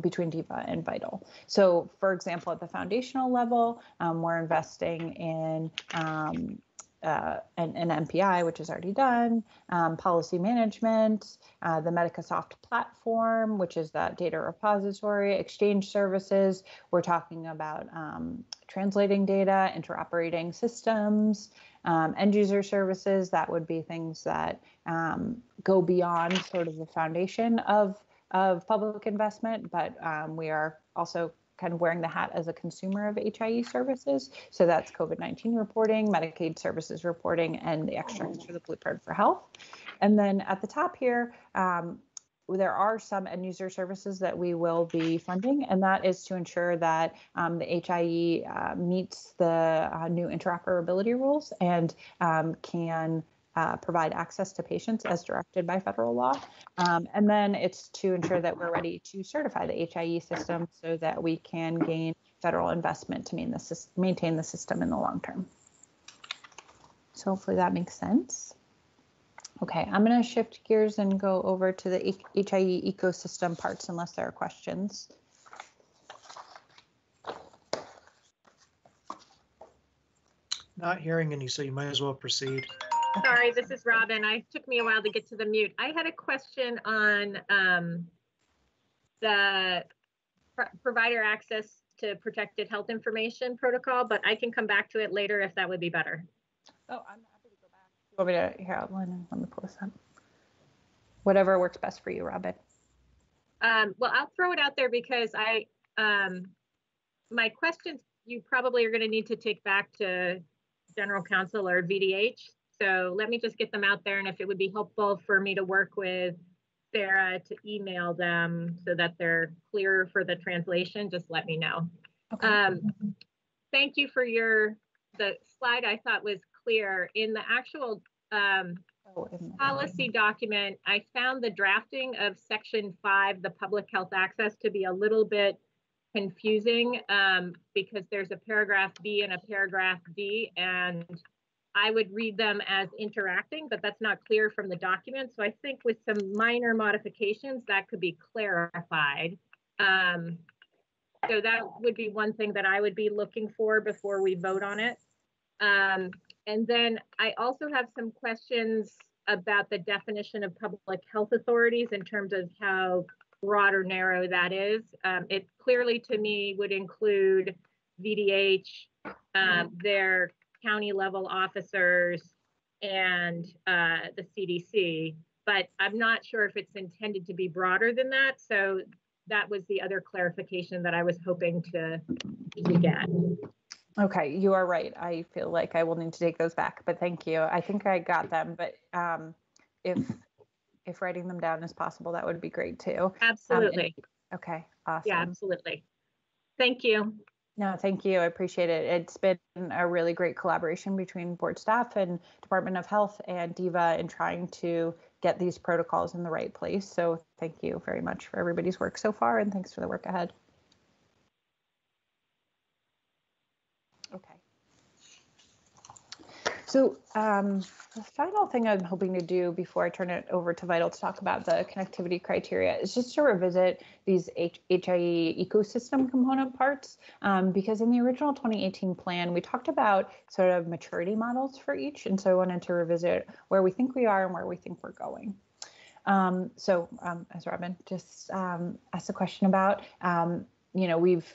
between DVHA and VITL. So, for example, at the foundational level, um, we're investing in um, uh, an, an, MPI, which is already done, um, policy management, uh, the Medicasoft platform, which is that data repository, exchange services. We're talking about um, translating data, interoperating systems, um, end user services. That would be things that um, go beyond sort of the foundation of of public investment, but um, we are also kind of wearing the hat as a consumer of HIE services. So that's COVID 19 reporting, Medicaid services reporting, and the extracts for the Blueprint for Health. And then at the top here, um, there are some end user services that we will be funding, and that is to ensure that um, the HIE uh, meets the uh, new interoperability rules and um, can uh, provide access to patients as directed by federal law. Um, and then it's to ensure that we're ready to certify the HIE system so that we can gain federal investment to the, maintain the system in the long term. So hopefully that makes sense. Okay, I'm going to shift gears and go over to the HIE ecosystem parts unless there are questions. Not hearing any, so you might as well proceed. Sorry, this is Robin. I took me a while to get to the mute. I had a question on um, the pr provider access to protected health information protocol, but I can come back to it later if that would be better. Oh, I'm happy to go back. You want me to here outline let me pull this up. Whatever works best for you, Robin. Um, well, I'll throw it out there because I um, my questions you probably are going to need to take back to general counsel or VDH so let me just get them out there. And if it would be helpful for me to work with Sarah to email them so that they're clear for the translation, just let me know. Okay. Um, thank you for your, the slide I thought was clear. In the actual um, oh, policy document, I found the drafting of section five, the public health access to be a little bit confusing um, because there's a paragraph B and a paragraph D and I would read them as interacting, but that's not clear from the document. So I think with some minor modifications that could be clarified. Um, so that would be one thing that I would be looking for before we vote on it. Um, and then I also have some questions about the definition of public health authorities in terms of how broad or narrow that is. Um, it clearly to me would include VDH, um, their county level officers and uh, the CDC, but I'm not sure if it's intended to be broader than that. So that was the other clarification that I was hoping to, to get. Okay, you are right. I feel like I will need to take those back, but thank you. I think I got them, but um, if if writing them down is possible, that would be great too. Absolutely. Um, and, okay, awesome. Yeah, absolutely. Thank you. No, thank you. I appreciate it. It's been a really great collaboration between board staff and Department of Health and DVHA in trying to get these protocols in the right place. So thank you very much for everybody's work so far and thanks for the work ahead. Okay. So um, the final thing I'm hoping to do before I turn it over to VITL to talk about the connectivity criteria is just to revisit these H- HIE ecosystem component parts. Um, because in the original 2018 plan, we talked about sort of maturity models for each. And so I wanted to revisit where we think we are and where we think we're going. Um, so um, as Robin just um, asked a question about, um, you know, we've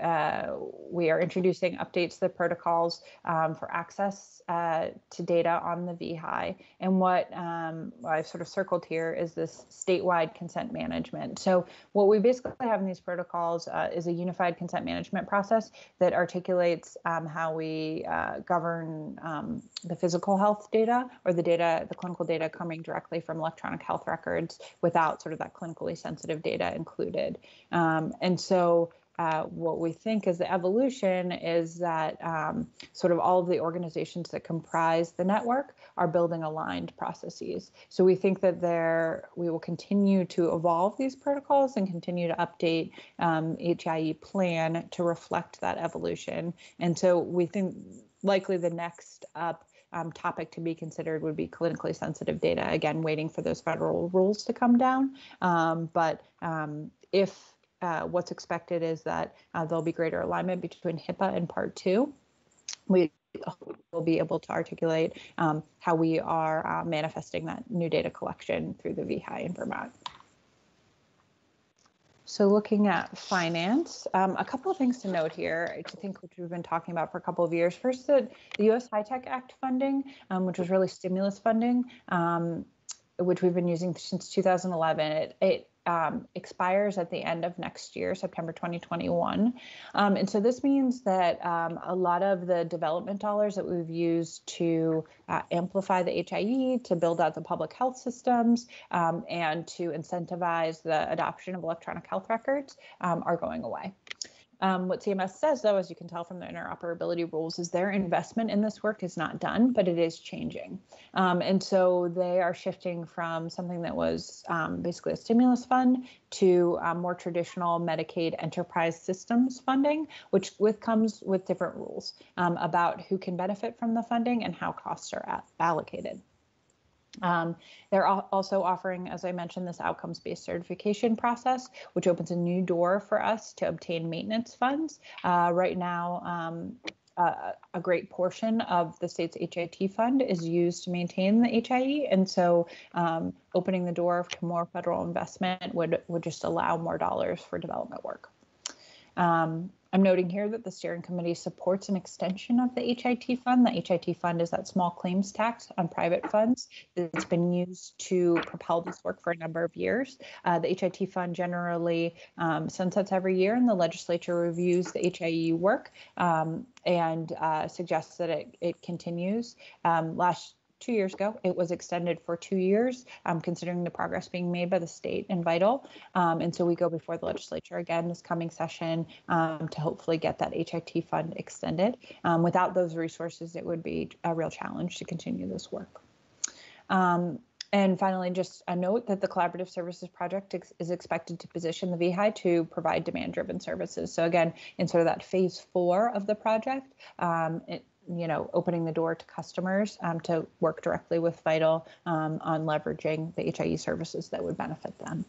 uh, we are introducing updates to the protocols um, for access uh, to data on the VHI. And what um, I've sort of circled here is this statewide consent management. So what we basically have in these protocols uh, is a unified consent management process that articulates um, how we uh, govern um, the physical health data or the data, the clinical data coming directly from electronic health records without sort of that clinically sensitive data included. Um, and so uh, what we think is the evolution is that um, sort of all of the organizations that comprise the network are building aligned processes. So we think that there we will continue to evolve these protocols and continue to update um, HIE plan to reflect that evolution. And so we think likely the next up um, topic to be considered would be clinically sensitive data. Again, waiting for those federal rules to come down. Um, but um, if uh, what's expected is that uh, there'll be greater alignment between HIPAA and Part 2. We will be able to articulate um, how we are uh, manifesting that new data collection through the VHI in Vermont. So looking at finance, um, a couple of things to note here, I think which we've been talking about for a couple of years. First, the, the U.S. HITECH Act funding, um, which was really stimulus funding, um, which we've been using since 2011. It, it um, expires at the end of next year, September 2021. Um, and so this means that um, a lot of the development dollars that we've used to uh, amplify the HIE, to build out the public health systems, um, and to incentivize the adoption of electronic health records um, are going away. Um, what CMS says, though, as you can tell from the interoperability rules, is their investment in this work is not done, but it is changing. Um, and so they are shifting from something that was um, basically a stimulus fund to um, more traditional Medicaid enterprise systems funding, which with comes with different rules um, about who can benefit from the funding and how costs are allocated. Um, they're also offering, as I mentioned, this outcomes-based certification process, which opens a new door for us to obtain maintenance funds. Uh, right now, um, uh, a great portion of the state's HIT fund is used to maintain the HIE, and so um, opening the door to more federal investment would would just allow more dollars for development work. Um, I'm noting here that the steering committee supports an extension of the HIT fund. The HIT fund is that small claims tax on private funds that's been used to propel this work for a number of years. Uh, the HIT fund generally um, sunsets every year, and the legislature reviews the HIE work um, and uh, suggests that it, it continues. Um, last two years ago. It was extended for two years, um, considering the progress being made by the state and VITL. Um, and so we go before the legislature again this coming session um, to hopefully get that HIT fund extended. Um, without those resources, it would be a real challenge to continue this work. Um, and finally, just a note that the Collaborative Services Project ex is expected to position the VHI to provide demand-driven services. So again, in sort of that phase four of the project, um, it, you know, opening the door to customers um, to work directly with VITL um, on leveraging the HIE services that would benefit them.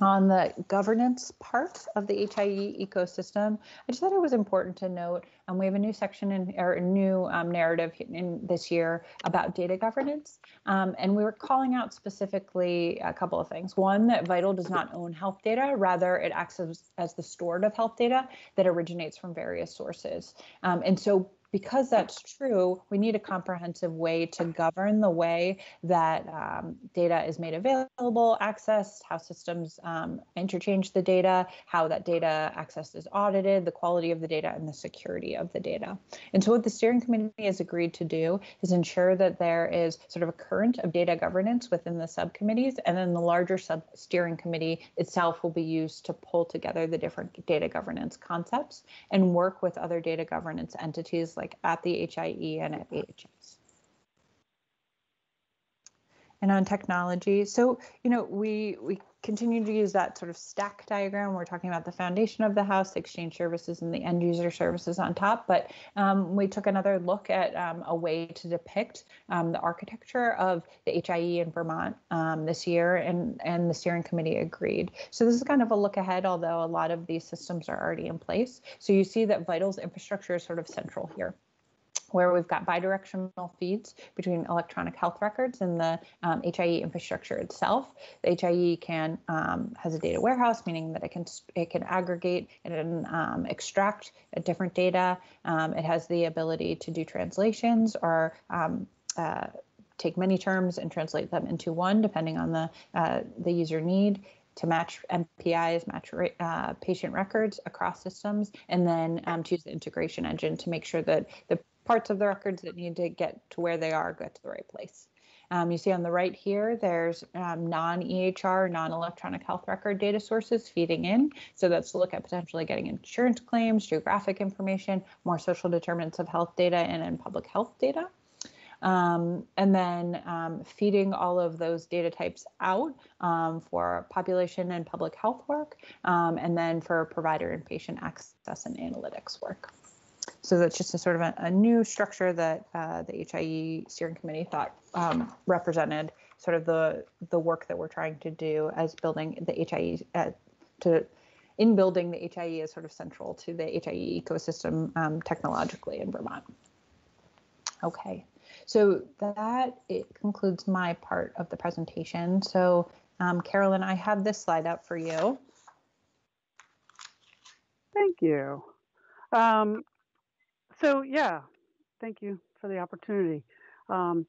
On the governance part of the HIE ecosystem, I just thought it was important to note um, we have a new section in or a new um, narrative in this year about data governance, um, and we were calling out specifically a couple of things. One, that VITL does not own health data; rather, it acts as, as the steward of health data that originates from various sources. Um, and so, because that's true, we need a comprehensive way to govern the way that um, data is made available, accessed, how systems um, interchange the data, how that data access is audited, the quality of the data, and the security of the data. And so what the steering committee has agreed to do is ensure that there is sort of a current of data governance within the subcommittees, and then the larger sub steering committee itself will be used to pull together the different data governance concepts and work with other data governance entities like at the HIE and at AHS. And on technology, so you know we we continue to use that sort of stack diagram. We're talking about the foundation of the house, exchange services, and the end user services on top. But um, we took another look at um, a way to depict um, the architecture of the HIE in Vermont um, this year, and, and the steering committee agreed. So this is kind of a look ahead, although a lot of these systems are already in place. So you see that VITL's infrastructure is sort of central here where we've got bidirectional feeds between electronic health records and the um, HIE infrastructure itself. The HIE can um, has a data warehouse, meaning that it can it can aggregate and um, extract different data. Um, it has the ability to do translations or um, uh, take many terms and translate them into one, depending on the uh, the user need to match MPIs, match uh, patient records across systems, and then um, to use the integration engine to make sure that the parts of the records that need to get to where they are get to the right place. Um, you see on the right here, there's um, non EHR, non electronic health record data sources feeding in. So that's to look at potentially getting insurance claims, geographic information, more social determinants of health data, and in public health data. Um, and then um, feeding all of those data types out um, for population and public health work, um, and then for provider and patient access and analytics work. So that's just a sort of a, a new structure that uh, the HIE steering committee thought um, represented sort of the the work that we're trying to do as building the HIE uh, to in building the HIE is sort of central to the HIE ecosystem um, technologically in Vermont. Okay, so that it concludes my part of the presentation. So um, Carolyn, I have this slide up for you. Thank you. Um, so yeah, thank you for the opportunity. Um,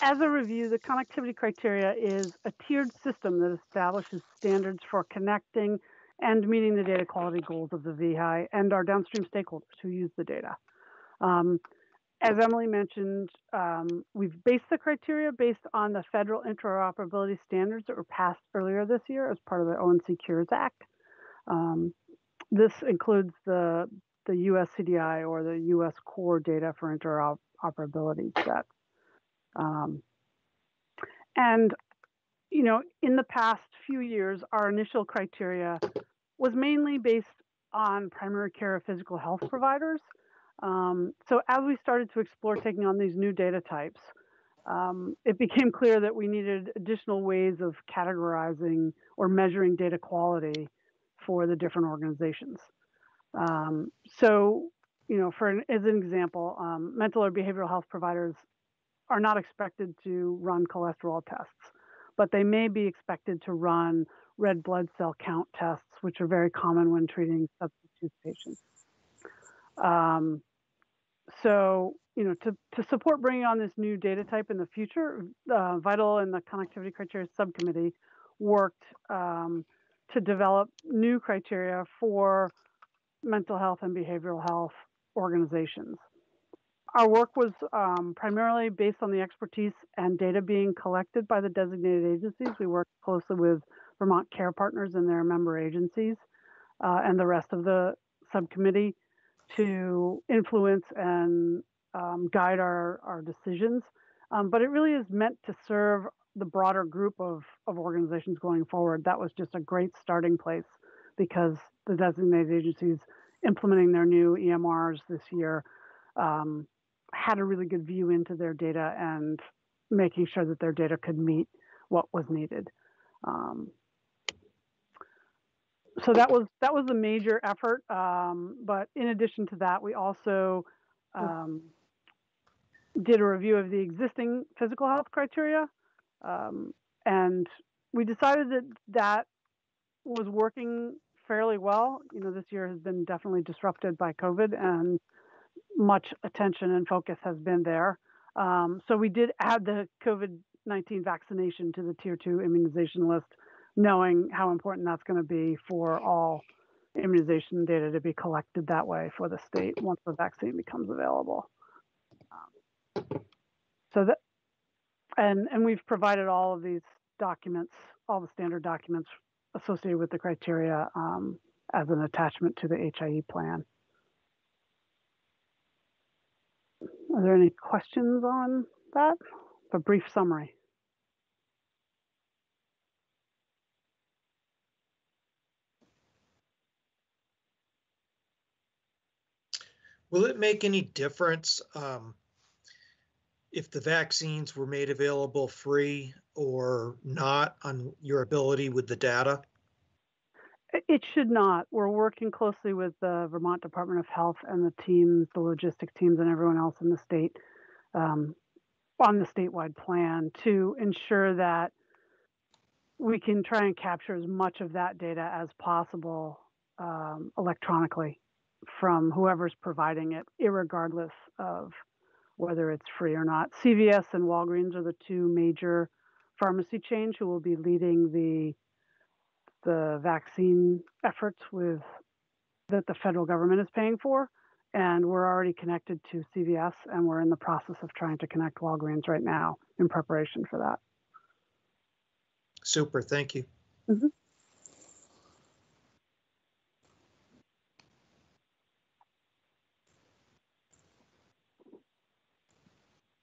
as a review, the connectivity criteria is a tiered system that establishes standards for connecting and meeting the data quality goals of the VHI and our downstream stakeholders who use the data. Um, as Emily mentioned, um, we've based the criteria based on the federal interoperability standards that were passed earlier this year as part of the ONC Cures Act. Um, this includes the the US CDI or the US core data for interoperability set. Um, and, you know, in the past few years, our initial criteria was mainly based on primary care physical health providers. Um, so as we started to explore taking on these new data types, um, it became clear that we needed additional ways of categorizing or measuring data quality for the different organizations. Um, so, you know, for an, as an example, um, mental or behavioral health providers are not expected to run cholesterol tests, but they may be expected to run red blood cell count tests, which are very common when treating substance use patients. Um, so, you know, to, to support bringing on this new data type in the future, uh, VITL and the Connectivity Criteria Subcommittee worked um, to develop new criteria for mental health and behavioral health organizations. Our work was um, primarily based on the expertise and data being collected by the designated agencies. We worked closely with Vermont Care Partners and their member agencies uh, and the rest of the subcommittee to influence and um, guide our, our decisions. Um, but it really is meant to serve the broader group of, of organizations going forward. That was just a great starting place because the designated agencies implementing their new EMRs this year um, had a really good view into their data and making sure that their data could meet what was needed. Um, so that was that was a major effort. Um, but in addition to that, we also um, did a review of the existing physical health criteria, um, and we decided that that was working fairly well. You know, this year has been definitely disrupted by COVID, and much attention and focus has been there. Um, so we did add the COVID 19 vaccination to the tier two immunization list, knowing how important that's going to be for all immunization data to be collected that way for the state once the vaccine becomes available. Um, so that, and, and we've provided all of these documents, all the standard documents associated with the criteria um, as an attachment to the HIE plan. Are there any questions on that? A brief summary. Will it make any difference um, if the vaccines were made available free or not on your ability with the data? It- should not. We're working closely with the Vermont Department of Health and the teams, the logistics teams, and everyone else in the state um, on the statewide plan to ensure that we can try and capture as much of that data as possible um, electronically from whoever's providing it, irregardless of whether it's free or not. CVS and Walgreens are the two major pharmacy chains who will be leading the the vaccine efforts with that the federal government is paying for. And we're already connected to CVS and we're in the process of trying to connect Walgreens right now in preparation for that. Super, thank you. Maybe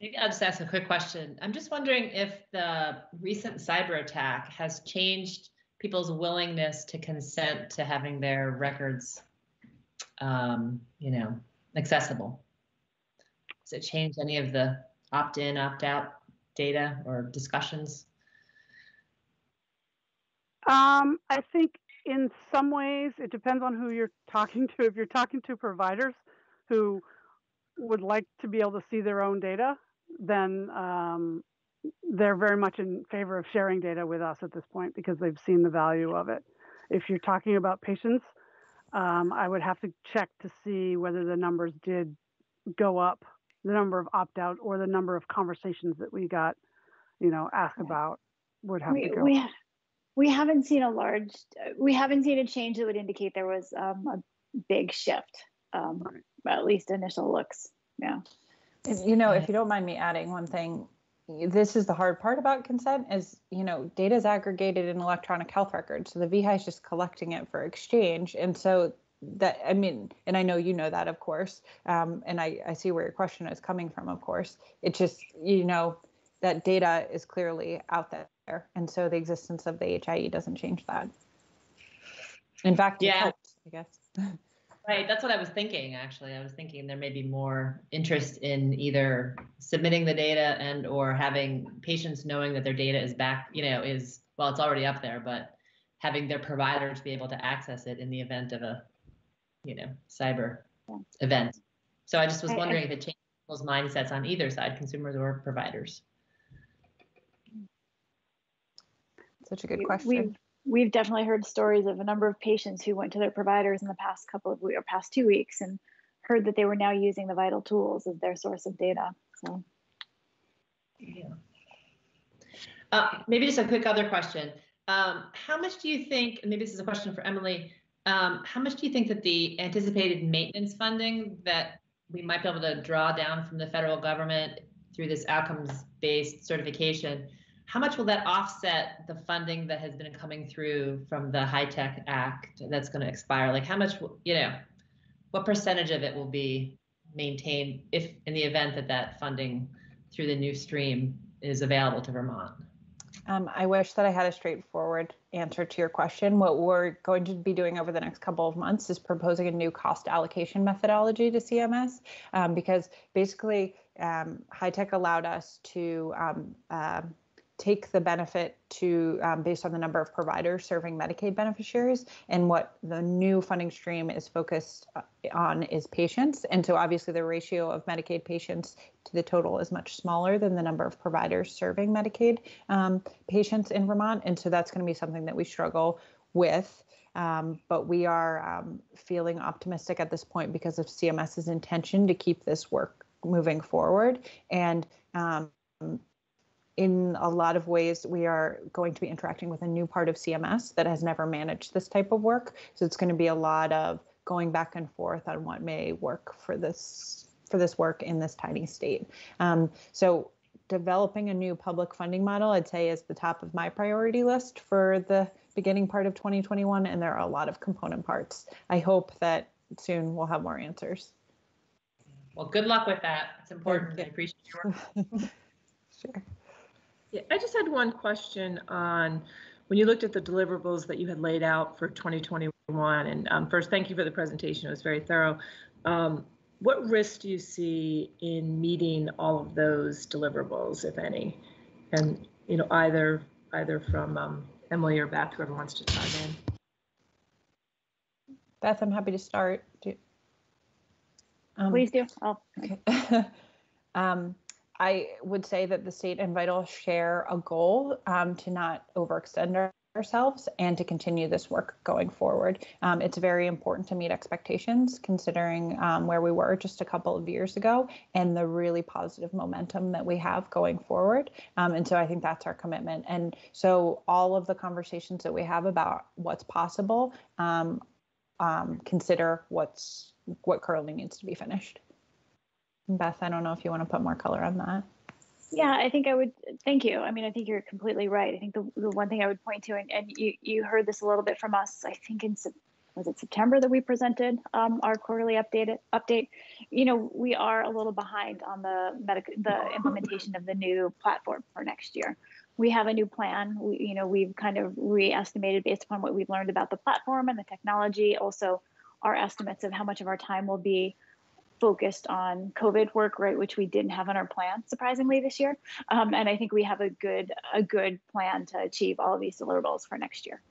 I'll just ask a quick question. I'm just wondering if the recent cyber attack has changed people's willingness to consent to having their records, um, you know, accessible. Has it changed any of the opt-in, opt-out data or discussions? Um, I think in some ways it depends on who you're talking to. If you're talking to providers who would like to be able to see their own data, then um, they're very much in favor of sharing data with us at this point because they've seen the value of it. If you're talking about patients, um, I would have to check to see whether the numbers did go up, the number of opt out or the number of conversations that we got, you know, asked about would have We, to go. we, we haven't seen a large, we haven't seen a change that would indicate there was um, a big shift. Um, Right. at least initial looks. Yeah. And, You know, if you don't mind me adding one thing, this is the hard part about consent is, you know, data is aggregated in electronic health records. So the VHI is just collecting it for exchange. And so that, I mean, and I know you know that, of course. Um, and I, I see where your question is coming from, of course. It just, you know, that data is clearly out there. And so the existence of the HIE doesn't change that. In fact, it Yeah. helps, I guess. Right, that's what I was thinking, actually. I was thinking there may be more interest in either submitting the data and or having patients knowing that their data is back, you know, is, well, it's already up there, but having their providers be able to access it in the event of a, you know, cyber Yeah. event. So I just was I- I- wondering if it changed people's mindsets on either side, consumers or providers. Such a good We- question. We've, we've definitely heard stories of a number of patients who went to their providers in the past couple of weeks or past two weeks and heard that they were now using the VITL tools as their source of data. So Yeah. Uh, maybe just a quick other question. Um, how much do you think, and maybe this is a question for Emily, um, how much do you think that the anticipated maintenance funding that we might be able to draw down from the federal government through this outcomes-based certification, how much will that offset the funding that has been coming through from the HITECH Act that's going to expire? Like how much, you know, what percentage of it will be maintained if in the event that that funding through the new stream is available to Vermont? Um, I wish that I had a straightforward answer to your question. What we're going to be doing over the next couple of months is proposing a new cost allocation methodology to CMS um, because basically um, HITECH allowed us to um, uh, take the benefit to um, based on the number of providers serving Medicaid beneficiaries, and what the new funding stream is focused uh, on is patients. And so, obviously, the ratio of Medicaid patients to the total is much smaller than the number of providers serving Medicaid um, patients in Vermont, and so that's going to be something that we struggle with. Um, but we are um, feeling optimistic at this point because of CMS's intention to keep this work moving forward. And um, in a lot of ways, we are going to be interacting with a new part of CMS that has never managed this type of work. So it's going to be a lot of going back and forth on what may work for this for this work in this tiny state. Um, so developing a new public funding model, I'd say, is the top of my priority list for the beginning part of 2021, and there are a lot of component parts. I hope that soon we'll have more answers. Well, good luck with that. It's important. I appreciate your work. Sure. Yeah, I just had one question on, when you looked at the deliverables that you had laid out for 2021, and um, first, thank you for the presentation, it was very thorough. Um, what risk do you see in meeting all of those deliverables, if any? And, you know, either, either from um, Emily or Beth, whoever wants to chime in. Beth, I'm happy to start. Do- Um, Please do. Oh, Okay. um, I would say that the state and VITL share a goal um, to not overextend our- ourselves and to continue this work going forward. Um, it's very important to meet expectations considering um, where we were just a couple of years ago and the really positive momentum that we have going forward. Um, and so I think that's our commitment. And so all of the conversations that we have about what's possible um, um, consider what's what currently needs to be finished. Beth, I don't know if you want to put more color on that. Yeah, I think I would. Thank you. I mean, I think you're completely right. I think the, the one thing I would point to, and, and you you heard this a little bit from us. I think in was it September that we presented um, our quarterly update update. You know, we are a little behind on the medic the implementation of the new platform for next year. We have a new plan. We, you know, we've kind of re-estimated based upon what we've learned about the platform and the technology. Also, our estimates of how much of our time will be focused on COVID work, right, which we didn't have on our plan, surprisingly, this year. Um, and I think we have a good a good plan to achieve all of these deliverables for next year.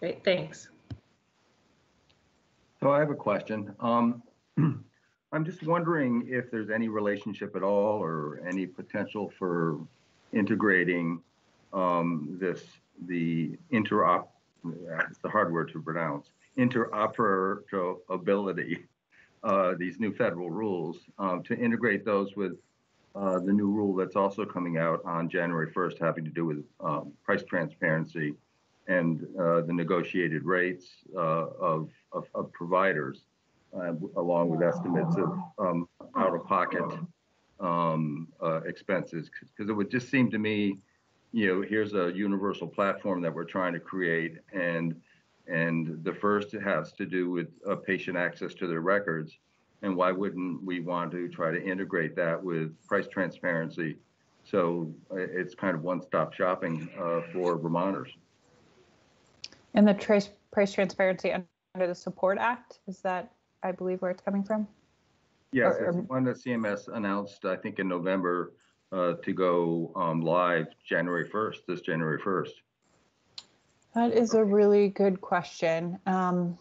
Great, thanks. So I have a question. Um, I'm just wondering if there's any relationship at all or any potential for integrating um, this, the interop, it's the hard word to pronounce, interoperability, uh, these new federal rules, um, to integrate those with uh, the new rule that's also coming out on January 1st having to do with um, price transparency and uh, the negotiated rates uh, of, of, of providers, uh, along with estimates of um, out-of-pocket um, uh, expenses. Because it would just seem to me, you know, here's a universal platform that we're trying to create, and and the first has to do with uh, patient access to their records. And why wouldn't we want to try to integrate that with price transparency? So uh, it's kind of one-stop shopping uh, for Vermonters. And the trace price transparency under the Support Act is that I believe where it's coming from. Yes, Or- it's or- one that CMS announced, I think in November, uh, to go um, live January 1st, this January 1st. That is a really good question. Um,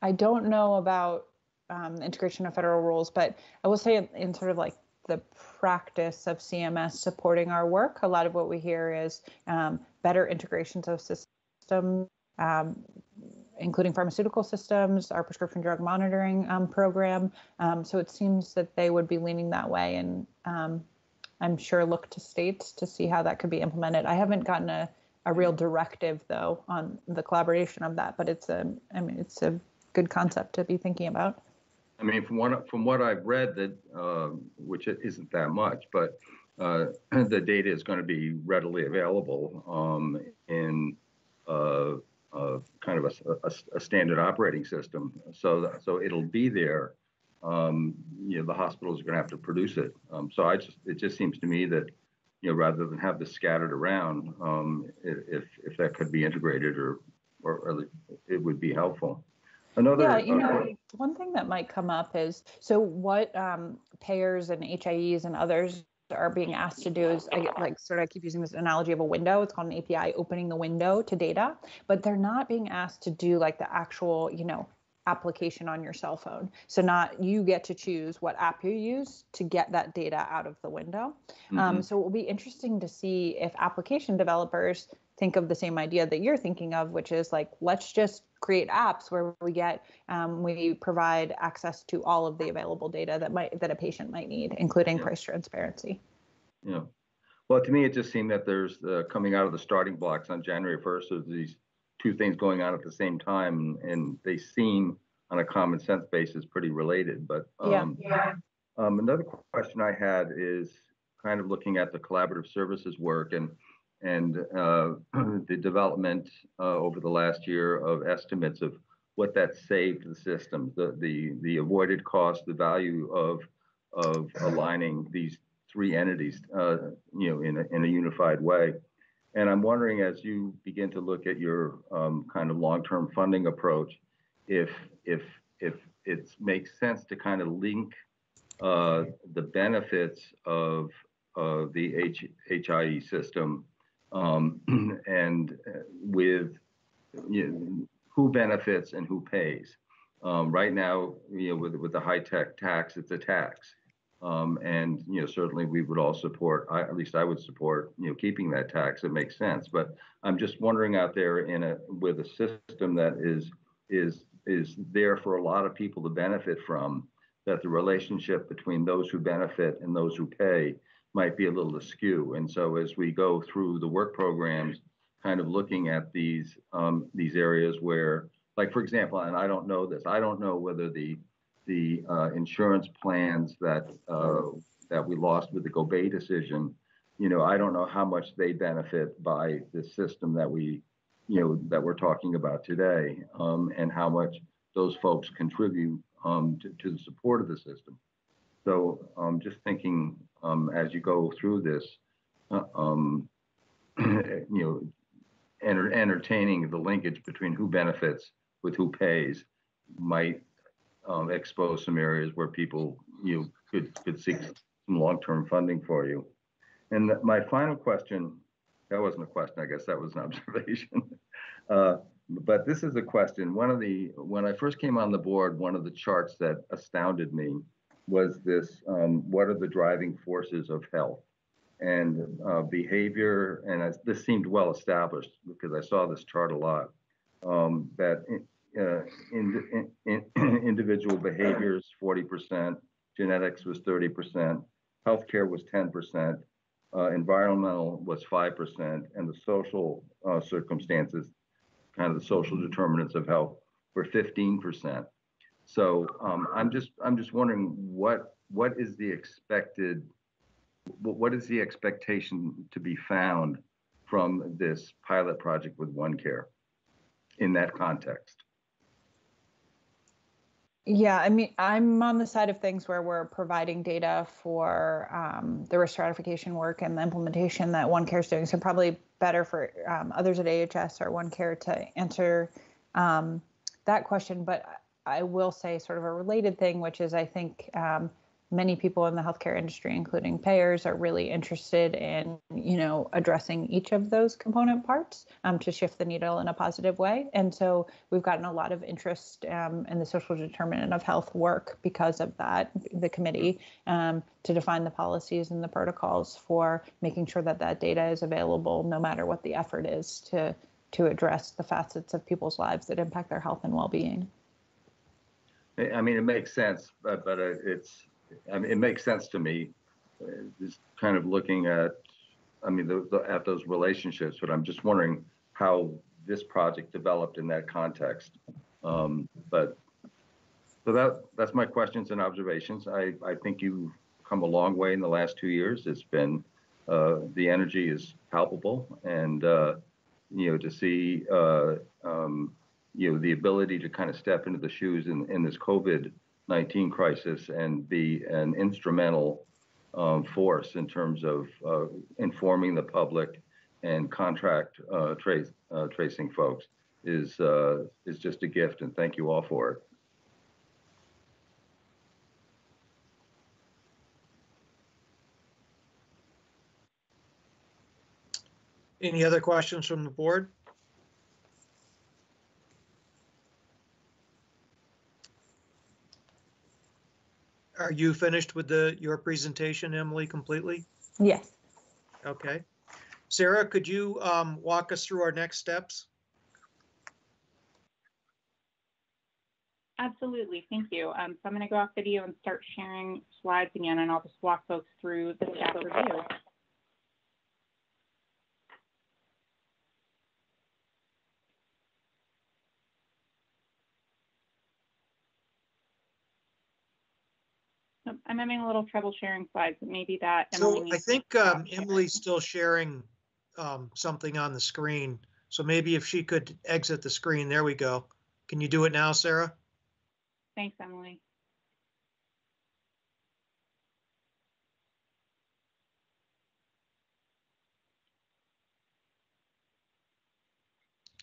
I don't know about um, integration of federal rules, but I will say in, in sort of like the practice of CMS supporting our work, a lot of what we hear is um, better integrations of systems, um, including pharmaceutical systems, our prescription drug monitoring um, program. Um, so it seems that they would be leaning that way, and um, I'm sure look to states to see how that could be implemented. I haven't gotten a a real directive though on the collaboration of that, but it's a, I mean, it's a good concept to be thinking about. I mean, from what, from what I've read that, um, which isn't that much, but uh, the data is going to be readily available um, in uh, uh, kind of a, a, a standard operating system. So, so it'll be there. Um, you know, the hospitals are going to have to produce it. Um, so I just, it just seems to me that, you know, rather than have this scattered around, um, if, if that could be integrated or, or, or it would be helpful. Another. Yeah, you uh, know, one thing that might come up is, so what um, payers and HIEs and others are being asked to do is, I like, sort of I keep using this analogy of a window. It's called an API, opening the window to data, but they're not being asked to do like the actual, you know, application on your cell phone. So not you get to choose what app you use to get that data out of the window. Um, mhm. so it will be interesting to see if application developers think of the same idea that you're thinking of, which is like, let's just create apps where we get, um, we provide access to all of the available data that might, that a patient might need, including Yeah. price transparency. Yeah. Well, to me, it just seemed that there's, uh, coming out of the starting blocks on January 1st, there's these two things going on at the same time, and they seem on a common sense basis pretty related, but. Yeah. um, Um, another question I had is kind of looking at the collaborative services work and, and, uh, the development, uh, over the last year of estimates of what that saved the system, the, the, the avoided cost, the value of, of aligning these three entities, uh, you know, in a, in a unified way. And I'm wondering, as you begin to look at your um, kind of long-term funding approach, if if if it makes sense to kind of link uh, the benefits of, of the H, HIE system um, and uh, with you know, who benefits and who pays. Um, right now, you know, with, with the HITECH tax, it's a tax. Um, and, you know, certainly we would all support, I, at least I would support, you know, keeping that tax. It makes sense. But I'm just wondering out there in a, with a system that is, is, is there for a lot of people to benefit from, that the relationship between those who benefit and those who pay might be a little askew. And so as we go through the work programs, kind of looking at these, um, these areas where, like, for example, and I don't know this, I don't know whether the, the uh, insurance plans that uh, that we lost with the Gobeille decision, you know, I don't know how much they benefit by the system that we, you know, that we're talking about today, um, and how much those folks contribute um, to, to the support of the system. So um, just thinking um, as you go through this, uh, um, you know, enter, entertaining the linkage between who benefits with who pays might um, expose some areas where people you know, could could seek some long-term funding for you. And my final question, that wasn't a question, I guess that was an observation. uh, but this is a question. One of the when I first came on the board, one of the charts that astounded me was this: um, what are the driving forces of health? and uh, behavior, and as, this seemed well established because I saw this chart a lot. Um, that uh, in, in, in individual behaviors 40%, genetics was 30%, healthcare was 10%, uh, environmental was 5%, and the social uh, circumstances, kind of the social determinants of health, were 15%. So um, I'm just I'm just wondering what what is the expected what is the expectation to be found from this pilot project with OneCare in that context? Yeah, I mean, I'm on the side of things where we're providing data for um, the risk stratification work and the implementation that OneCare is doing. So probably better for um, others at AHS or OneCare to answer um, that question. But I will say sort of a related thing, which is I think um, many people in the healthcare industry, including payers, are really interested in, you know, addressing each of those component parts um, to shift the needle in a positive way. And so we've gotten a lot of interest um, in the social determinant of health work because of that, the committee, um, to define the policies and the protocols for making sure that that data is available no matter what the effort is to to address the facets of people's lives that impact their health and well-being. I mean, it makes sense, but, but uh, it's I mean, it makes sense to me, uh, just kind of looking at, I mean, the, the, at those relationships, but I'm just wondering how this project developed in that context. Um, but so that that's my questions and observations. I, I think you've come a long way in the last two years. It's been uh, the energy is palpable, and uh, you know to see uh, um, you know the ability to kind of step into the shoes in, in this COVID 19 crisis and be an instrumental um, force in terms of uh, informing the public and contract uh, trace, uh, tracing folks is uh, is just a gift, and thank you all for it. Any other questions from the board? Are you finished with the, your presentation, Emily, completely? Yes. Okay. Sarah, could you um, walk us through our next steps? Absolutely, thank you. Um, so I'm going to go off video and start sharing slides again, and I'll just walk folks through the staff review. I'm having a little trouble sharing slides, but maybe that. Emily So I needs think um. Emily's still sharing um, something on the screen. So maybe if she could exit the screen, there we go. Can you do it now, Sarah? Thanks, Emily.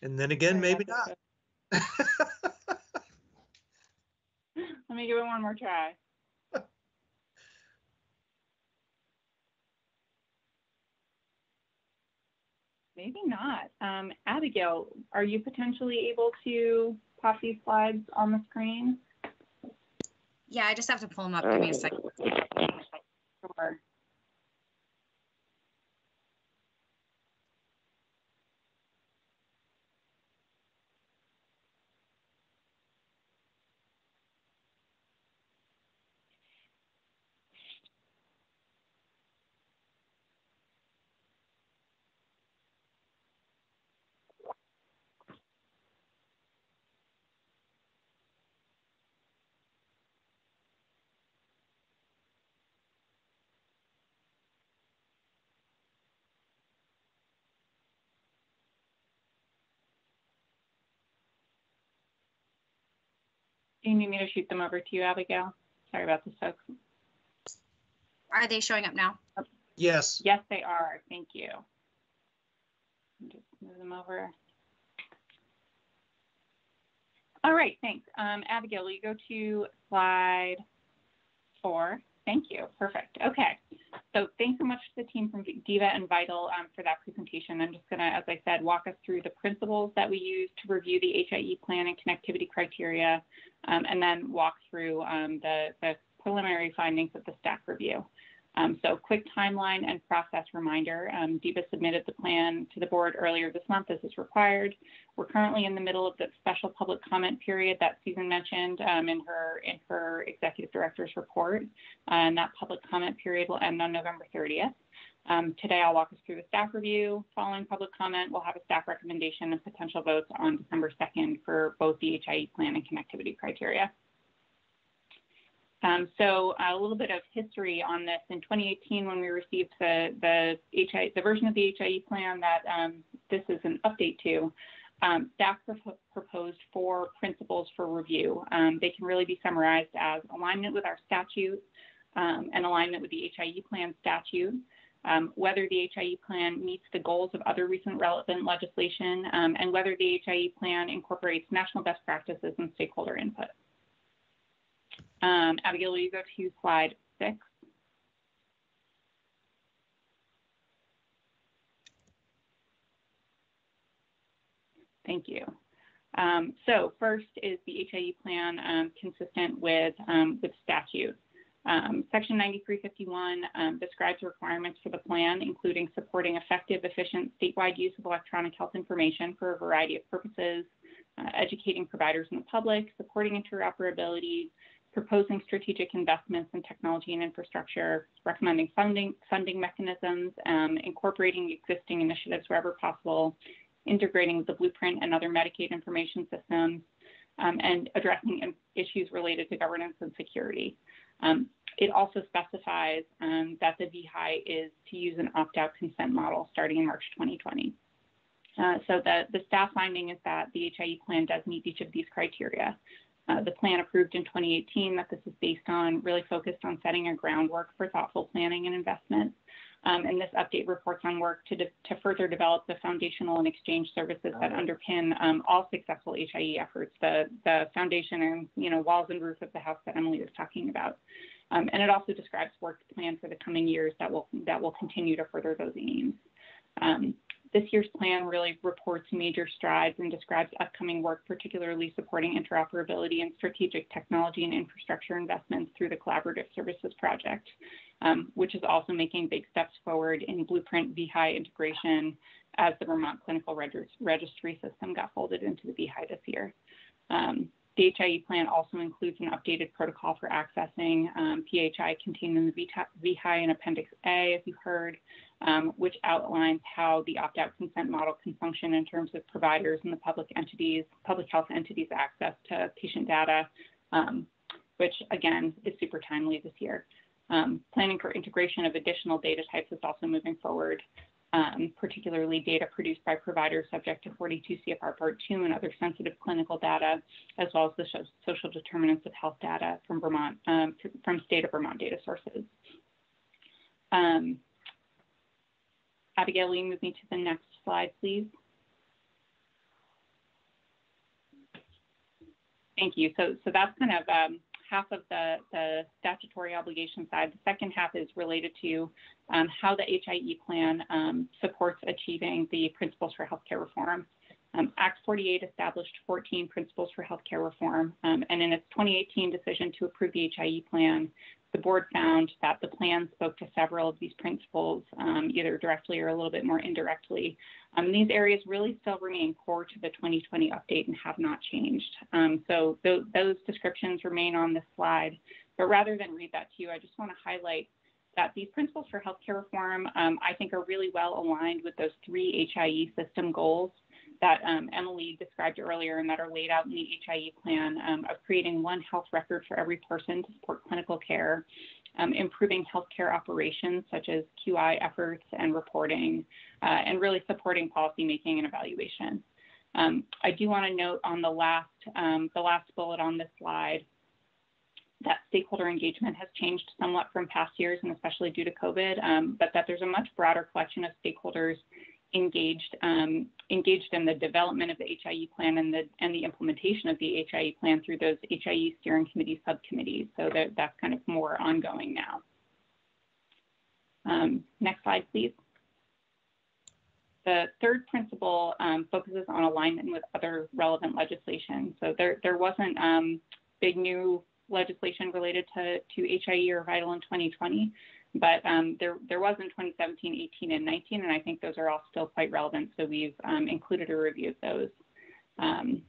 And then again, maybe not. Let me give it one more try. Maybe not. Um, Abigail, are you potentially able to pop these slides on the screen? Yeah, I just have to pull them up. Give me a second. Sure. Do you need me to shoot them over to you, Abigail? Sorry about this, folks. Are they showing up now? Yes, Yes, they are. Thank you. Just move them over. All right, thanks. Um, Abigail, will you go to slide four? Thank you. Perfect. Okay. So thanks so much to the team from DVHA and VITL um, for that presentation. I'm just going to, as I said, walk us through the principles that we use to review the HIE plan and connectivity criteria, um, and then walk through um, the, the preliminary findings of the staff review. Um, so quick timeline and process reminder. Um, DVHA submitted the plan to the board earlier this month as is required. We're currently in the middle of the special public comment period that Susan mentioned um, in her in her executive director's report. and that public comment period will end on November 30th. Um, today, I'll walk us through the staff review. Following public comment, we'll have a staff recommendation and potential votes on December 2nd for both the HIE plan and connectivity criteria. Um, so a little bit of history on this. In 2018, when we received the the, HI, the version of the HIE plan that um, this is an update to, um, staff pro proposed four principles for review. Um, they can really be summarized as alignment with our statute um, and alignment with the HIE plan statute, um, whether the HIE plan meets the goals of other recent relevant legislation, and whether the HIE plan incorporates national best practices and stakeholder input. Um, Abigail, will you go to slide six? Thank you. Um, so first is the HIE plan um, consistent with, um, with statute. Um, Section 9351 um, describes requirements for the plan, including supporting effective, efficient statewide use of electronic health information for a variety of purposes, uh, educating providers and the public, supporting interoperability, proposing strategic investments in technology and infrastructure, recommending funding, funding mechanisms, um, incorporating existing initiatives wherever possible, integrating the blueprint and other Medicaid information systems, um, and addressing issues related to governance and security. Um, it also specifies um, that the VHI is to use an opt-out consent model starting in March 2020. Uh, so the, the staff finding is that the HIE plan does meet each of these criteria. Uh, the plan approved in 2018 that this is based on really focused on setting a groundwork for thoughtful planning and investment. Um, and this update reports on work to, to further develop the foundational and exchange services that underpin um, all successful HIE efforts, the, the foundation and you know walls and roof of the house that Emily was talking about. Um, and it also describes work planned for the coming years that will that will continue to further those aims. Um, this year's plan really reports major strides and describes upcoming work, particularly supporting interoperability and strategic technology and infrastructure investments through the Collaborative Services Project, um, which is also making big steps forward in Blueprint VHI integration as the Vermont Clinical Registry System got folded into the VHI this year. Um, the HIE plan also includes an updated protocol for accessing um, PHI contained in the VHI in Appendix A, as you heard, um, which outlines how the opt-out consent model can function in terms of providers and the public entities, public health entities access to patient data, um, which again is super timely this year. Um, planning for integration of additional data types is also moving forward, um, particularly data produced by providers subject to 42 CFR Part 2 and other sensitive clinical data, as well as the social determinants of health data from Vermont, um, from state of Vermont data sources. Um, Abigail, will you move me to the next slide, please? Thank you. So, so that's kind of um, half of the, the statutory obligation side. The second half is related to um, how the HIE plan um, supports achieving the principles for healthcare reform. Um, Act 48 established 14 principles for healthcare reform, um, and in its 2018 decision to approve the HIE plan, the board found that the plan spoke to several of these principles, um, either directly or a little bit more indirectly. Um, these areas really still remain core to the 2020 update and have not changed. Um, so th those descriptions remain on this slide. But rather than read that to you, I just want to highlight that these principles for healthcare reform, um, I think, are really well aligned with those three HIE system goals that um, Emily described earlier and that are laid out in the HIE plan um, of creating one health record for every person to support clinical care, um, improving healthcare operations such as QI efforts and reporting, uh, and really supporting policymaking and evaluation. Um, I do want to note on the last, um, the last bullet on this slide that stakeholder engagement has changed somewhat from past years and especially due to COVID, um, but that there's a much broader collection of stakeholders engaged um, engaged in the development of the HIE plan and the and the implementation of the HIE plan through those HIE steering committee subcommittees. So that, that's kind of more ongoing now. Um, next slide, please. The third principle um, focuses on alignment with other relevant legislation. So there, there wasn't um, big new legislation related to, to HIE or VITL in 2020, but um, there, there was in 2017, 18, and 19, and I think those are all still quite relevant. So we've um, included a review of those. Um,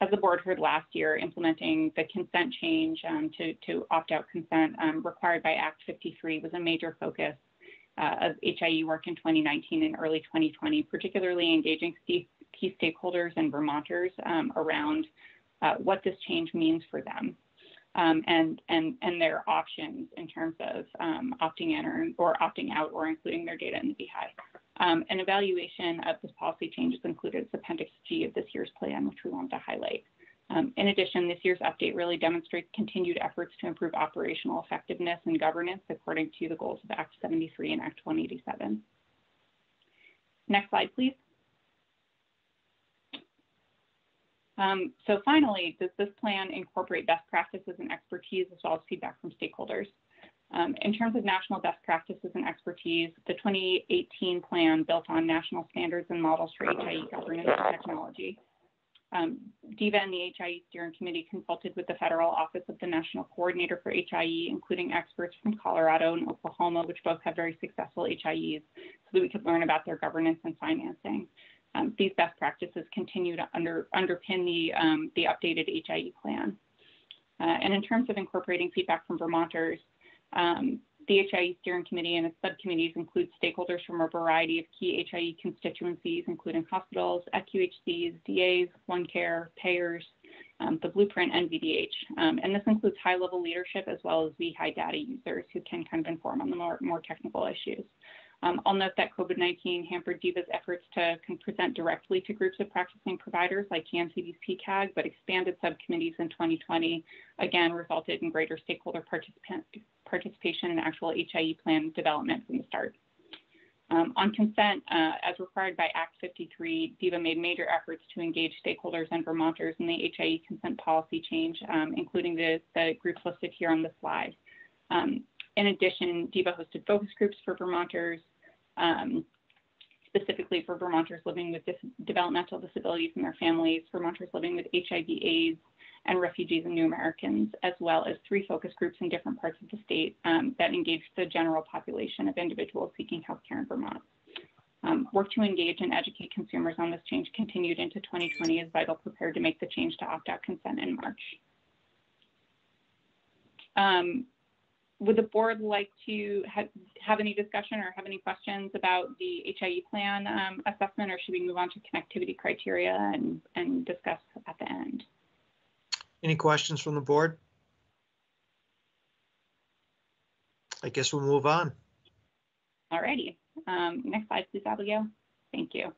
as the board heard last year, implementing the consent change um, to, to opt-out consent um, required by Act 53 was a major focus uh, of HIE work in 2019 and early 2020, particularly engaging key stakeholders and Vermonters um, around uh, what this change means for them um, and, and, and their options in terms of um, opting in or, or opting out or including their data in the VHI. Um, an evaluation of this policy change is included as Appendix G of this year's plan, which we want to highlight. Um, in addition, this year's update really demonstrates continued efforts to improve operational effectiveness and governance according to the goals of Act 73 and Act 187. Next slide, please. Um, so finally, does this plan incorporate best practices and expertise as well as feedback from stakeholders? Um, in terms of national best practices and expertise, the 2018 plan built on national standards and models for HIE governance and technology. Um, DVHA and the HIE steering committee consulted with the Federal Office of the National Coordinator for HIE, including experts from Colorado and Oklahoma, which both have very successful HIEs, so that we could learn about their governance and financing um, these best practices continue to under, underpin the, um, the updated HIE plan. Uh, and in terms of incorporating feedback from Vermonters, um, the HIE steering committee and its subcommittees include stakeholders from a variety of key HIE constituencies, including hospitals, FQHCs, DAs, OneCare, payers, um, the blueprint, and VDH. Um, and this includes high-level leadership as well as VHI data users who can kind of inform on the more, more technical issues. Um, I'll note that COVID-19 hampered DVHA's efforts to present directly to groups of practicing providers like CAN-CD's PCAG, but expanded subcommittees in 2020 again resulted in greater stakeholder participation in actual HIE plan development from the start. Um, on consent, uh, as required by Act 53, DIVA made major efforts to engage stakeholders and Vermonters in the HIE consent policy change, um, including the, the, groups listed here on the slide. Um, in addition, DVHA hosted focus groups for Vermonters, um, specifically for Vermonters living with dis developmental disabilities and their families, Vermonters living with HIV AIDS, and refugees and new Americans, as well as three focus groups in different parts of the state um, that engaged the general population of individuals seeking healthcare in Vermont. Um, work to engage and educate consumers on this change continued into 2020 as VITL prepared to make the change to opt-out consent in March. Um, would the board like to ha have any discussion or have any questions about the HIE plan um, assessment, or should we move on to connectivity criteria and, and discuss at the end? Any questions from the board? I guess we'll move on. All righty. Um, next slide, please, Abigail. Thank you.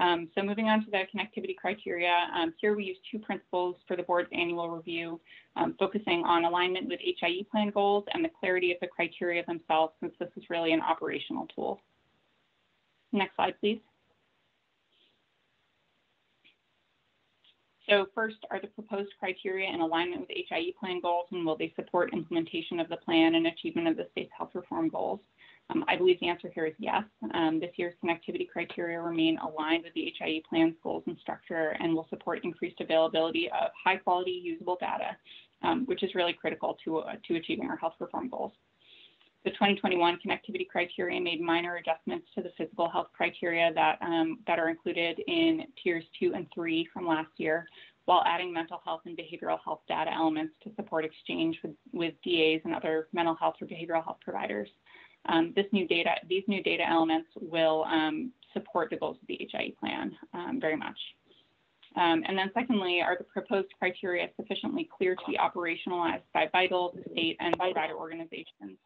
Um, so moving on to the connectivity criteria, um, here we use two principles for the board's annual review, um, focusing on alignment with HIE plan goals and the clarity of the criteria themselves, since this is really an operational tool. Next slide, please. So first, are the proposed criteria in alignment with HIE plan goals and will they support implementation of the plan and achievement of the state's health reform goals? Um, I believe the answer here is yes. Um, this year's connectivity criteria remain aligned with the HIE plan's goals and structure and will support increased availability of high quality usable data, um, which is really critical to, uh, to achieving our health reform goals. The 2021 connectivity criteria made minor adjustments to the physical health criteria that, um, that are included in tiers two and three from last year, while adding mental health and behavioral health data elements to support exchange with, with DAs and other mental health or behavioral health providers. Um, this new data, these new data elements will um, support the goals of the HIE plan um, very much. Um, and then secondly, are the proposed criteria sufficiently clear to be operationalized by VITL, state, and provider organizations?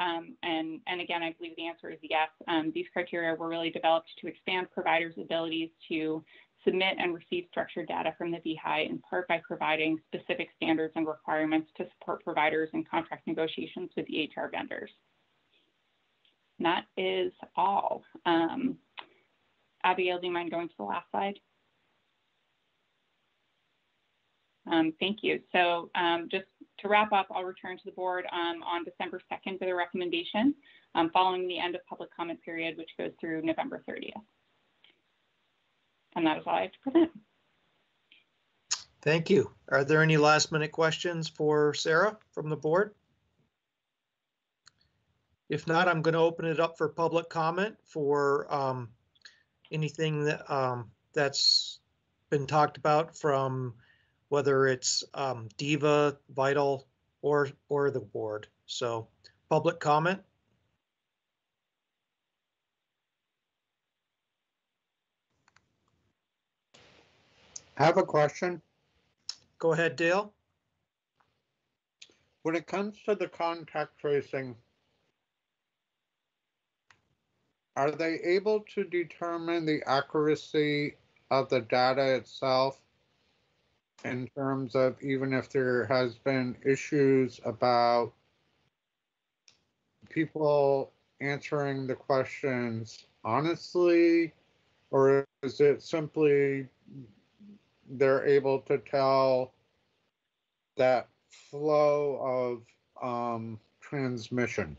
Um, and, and again, I believe the answer is yes. Um, these criteria were really developed to expand providers' abilities to submit and receive structured data from the VHI in part by providing specific standards and requirements to support providers in contract negotiations with EHR vendors. That is all. Um, Abigail, do you mind going to the last slide? Um, thank you. So um, just to wrap up, I'll return to the board um, on December 2nd with a recommendation um, following the end of public comment period, which goes through November 30th. And that is all I have to present. Thank you. Are there any last minute questions for Sarah from the board? If not, I'm going to open it up for public comment for um, anything that um, that's been talked about from whether it's um, DVHA, VITL, or or the board. So public comment. I have a question. Go ahead, Dale. When it comes to the contact tracing, are they able to determine the accuracy of the data itself in terms of even if there has been issues about people answering the questions honestly, or is it simply they're able to tell that flow of um, transmission?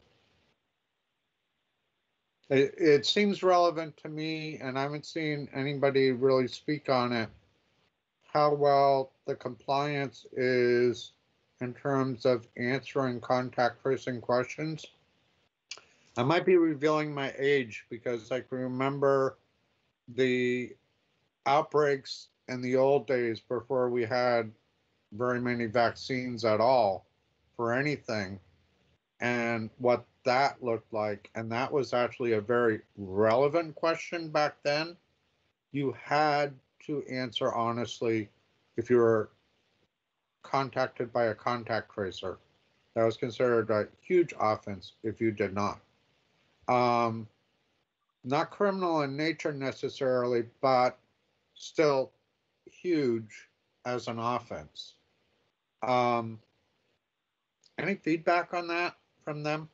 It, it seems relevant to me, and I haven't seen anybody really speak on it how well the compliance is in terms of answering contact tracing questions. I might be revealing my age because I can remember the outbreaks in the old days before we had very many vaccines at all for anything and what that looked like. And that was actually a very relevant question back then. You had to answer honestly if you were contacted by a contact tracer. That was considered a huge offense if you did not. Um, not criminal in nature necessarily, but still huge as an offense. Um, any feedback on that from them?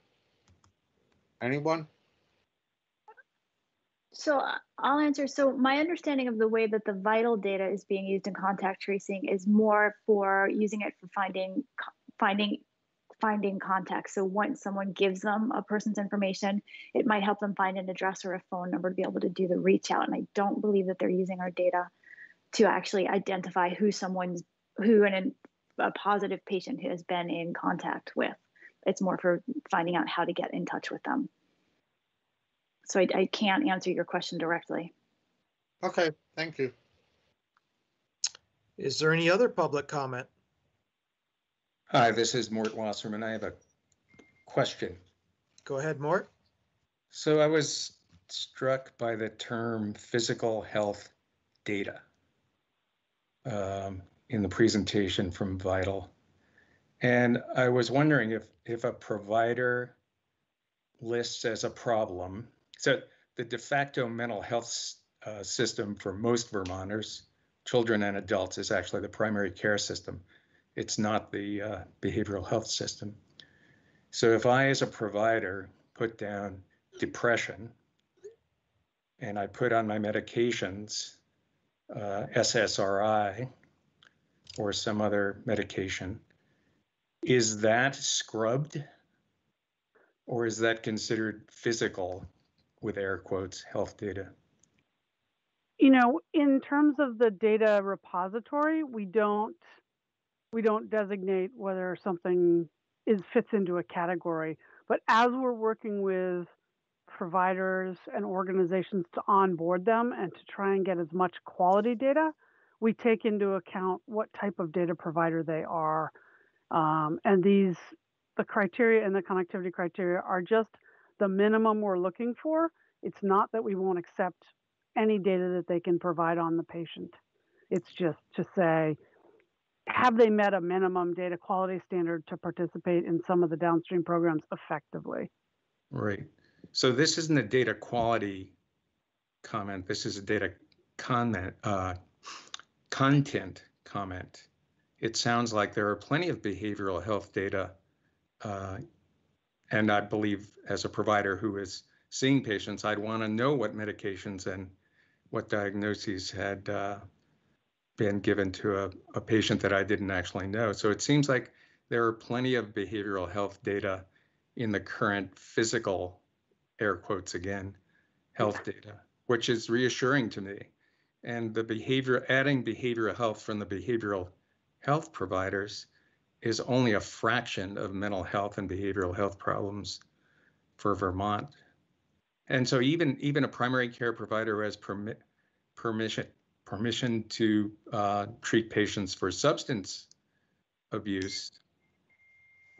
Anyone? So uh, I'll answer. So my understanding of the way that the VITL data is being used in contact tracing is more for using it for finding finding finding contacts. So once someone gives them a person's information, it might help them find an address or a phone number to be able to do the reach out. And I don't believe that they're using our data to actually identify who someone's who an, a positive patient has been in contact with. It's more for finding out how to get in touch with them. So I, I can't answer your question directly. Okay, thank you. Is there any other public comment? Hi, this is Mort Wasserman. I have a question. Go ahead, Mort. So I was struck by the term physical health data um, in the presentation from VITL. And I was wondering if, if a provider lists as a problem so the de facto mental health uh, system for most Vermonters, children and adults, is actually the primary care system. It's not the uh, behavioral health system. So if I, as a provider, put down depression and I put on my medications uh, SSRI or some other medication, is that scrubbed? Or is that considered physical, with air quotes, health data? You know, in terms of the data repository, we don't we don't designate whether something is fits into a category. But as we're working with providers and organizations to onboard them and to try and get as much quality data, we take into account what type of data provider they are. Um, and these, the criteria and the connectivity criteria are just the minimum we're looking for. It's not that we won't accept any data that they can provide on the patient. It's just to say, have they met a minimum data quality standard to participate in some of the downstream programs effectively? Right. So this isn't a data quality comment. This is a data uh, content comment. It sounds like there are plenty of behavioral health data. Uh, and I believe as a provider who is seeing patients, I'd want to know what medications and what diagnoses had uh, been given to a, a patient that I didn't actually know. So it seems like there are plenty of behavioral health data in the current physical, air quotes again, health data, which is reassuring to me. And the behavior, adding behavioral health from the behavioral health providers is only a fraction of mental health and behavioral health problems for Vermont. And so even even a primary care provider has permit, permission permission to uh, treat patients for substance abuse,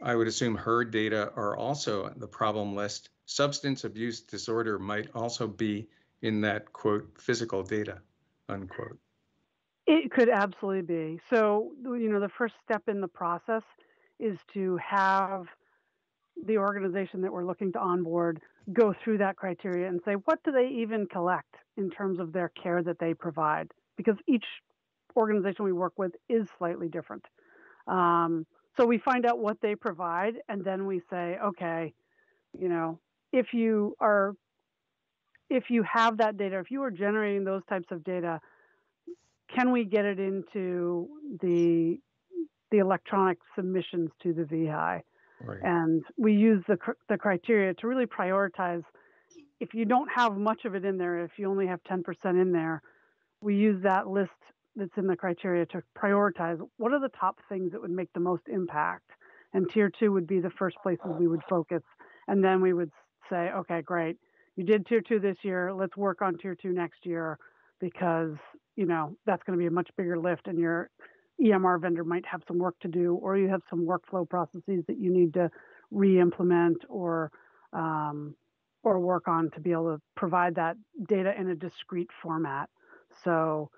I would assume her data are also the problem list. Substance abuse disorder might also be in that quote physical data unquote. It could absolutely be. So, you know, the first step in the process is to have the organization that we're looking to onboard go through that criteria and say, what do they even collect in terms of their care that they provide? Because each organization we work with is slightly different. Um, so we find out what they provide, and then we say, okay, you know, if you are, if you have that data, if you are generating those types of data, can we get it into the the electronic submissions to the VHI? Right. And we use the the criteria to really prioritize. If you don't have much of it in there, if you only have 10% in there, we use that list that's in the criteria to prioritize what are the top things that would make the most impact. And tier two would be the first places we would focus. And then we would say, okay, great. You did tier two this year. Let's work on tier two next year because, you know, that's going to be a much bigger lift and your EMR vendor might have some work to do, or you have some workflow processes that you need to re-implement or um, or work on to be able to provide that data in a discrete format. So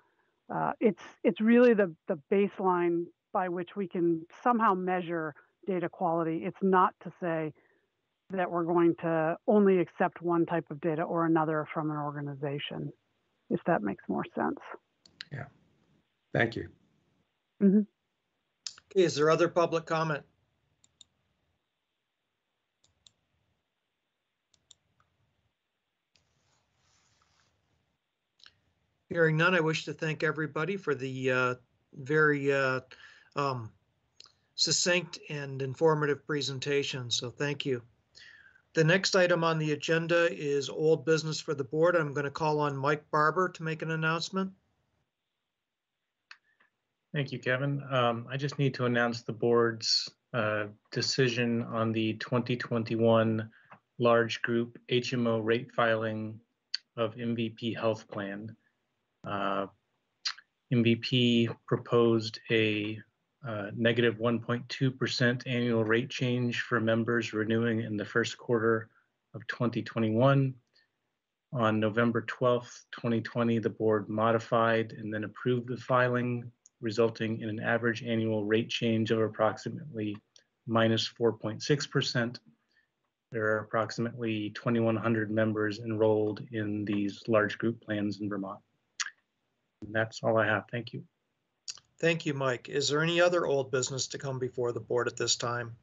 uh, it's it's really the the baseline by which we can somehow measure data quality. It's not to say that we're going to only accept one type of data or another from an organization, if that makes more sense. Yeah. Thank you. Mm-hmm. Okay, is there other public comment? Hearing none, I wish to thank everybody for the uh, very uh, um, succinct and informative presentation. So thank you. The next item on the agenda is old business for the board. I'm going to call on Mike Barber to make an announcement. Thank you, Kevin. Um, I just need to announce the board's uh, decision on the 2021 large group HMO rate filing of MVP Health Plan. Uh, MVP proposed a Uh, negative 1.2% annual rate change for members renewing in the first quarter of 2021. On November 12th, 2020, the board modified and then approved the filing resulting in an average annual rate change of approximately minus 4.6%. There are approximately 2,100 members enrolled in these large group plans in Vermont. And that's all I have. Thank you. Thank you, Mike. Is there any other old business to come before the board at this time?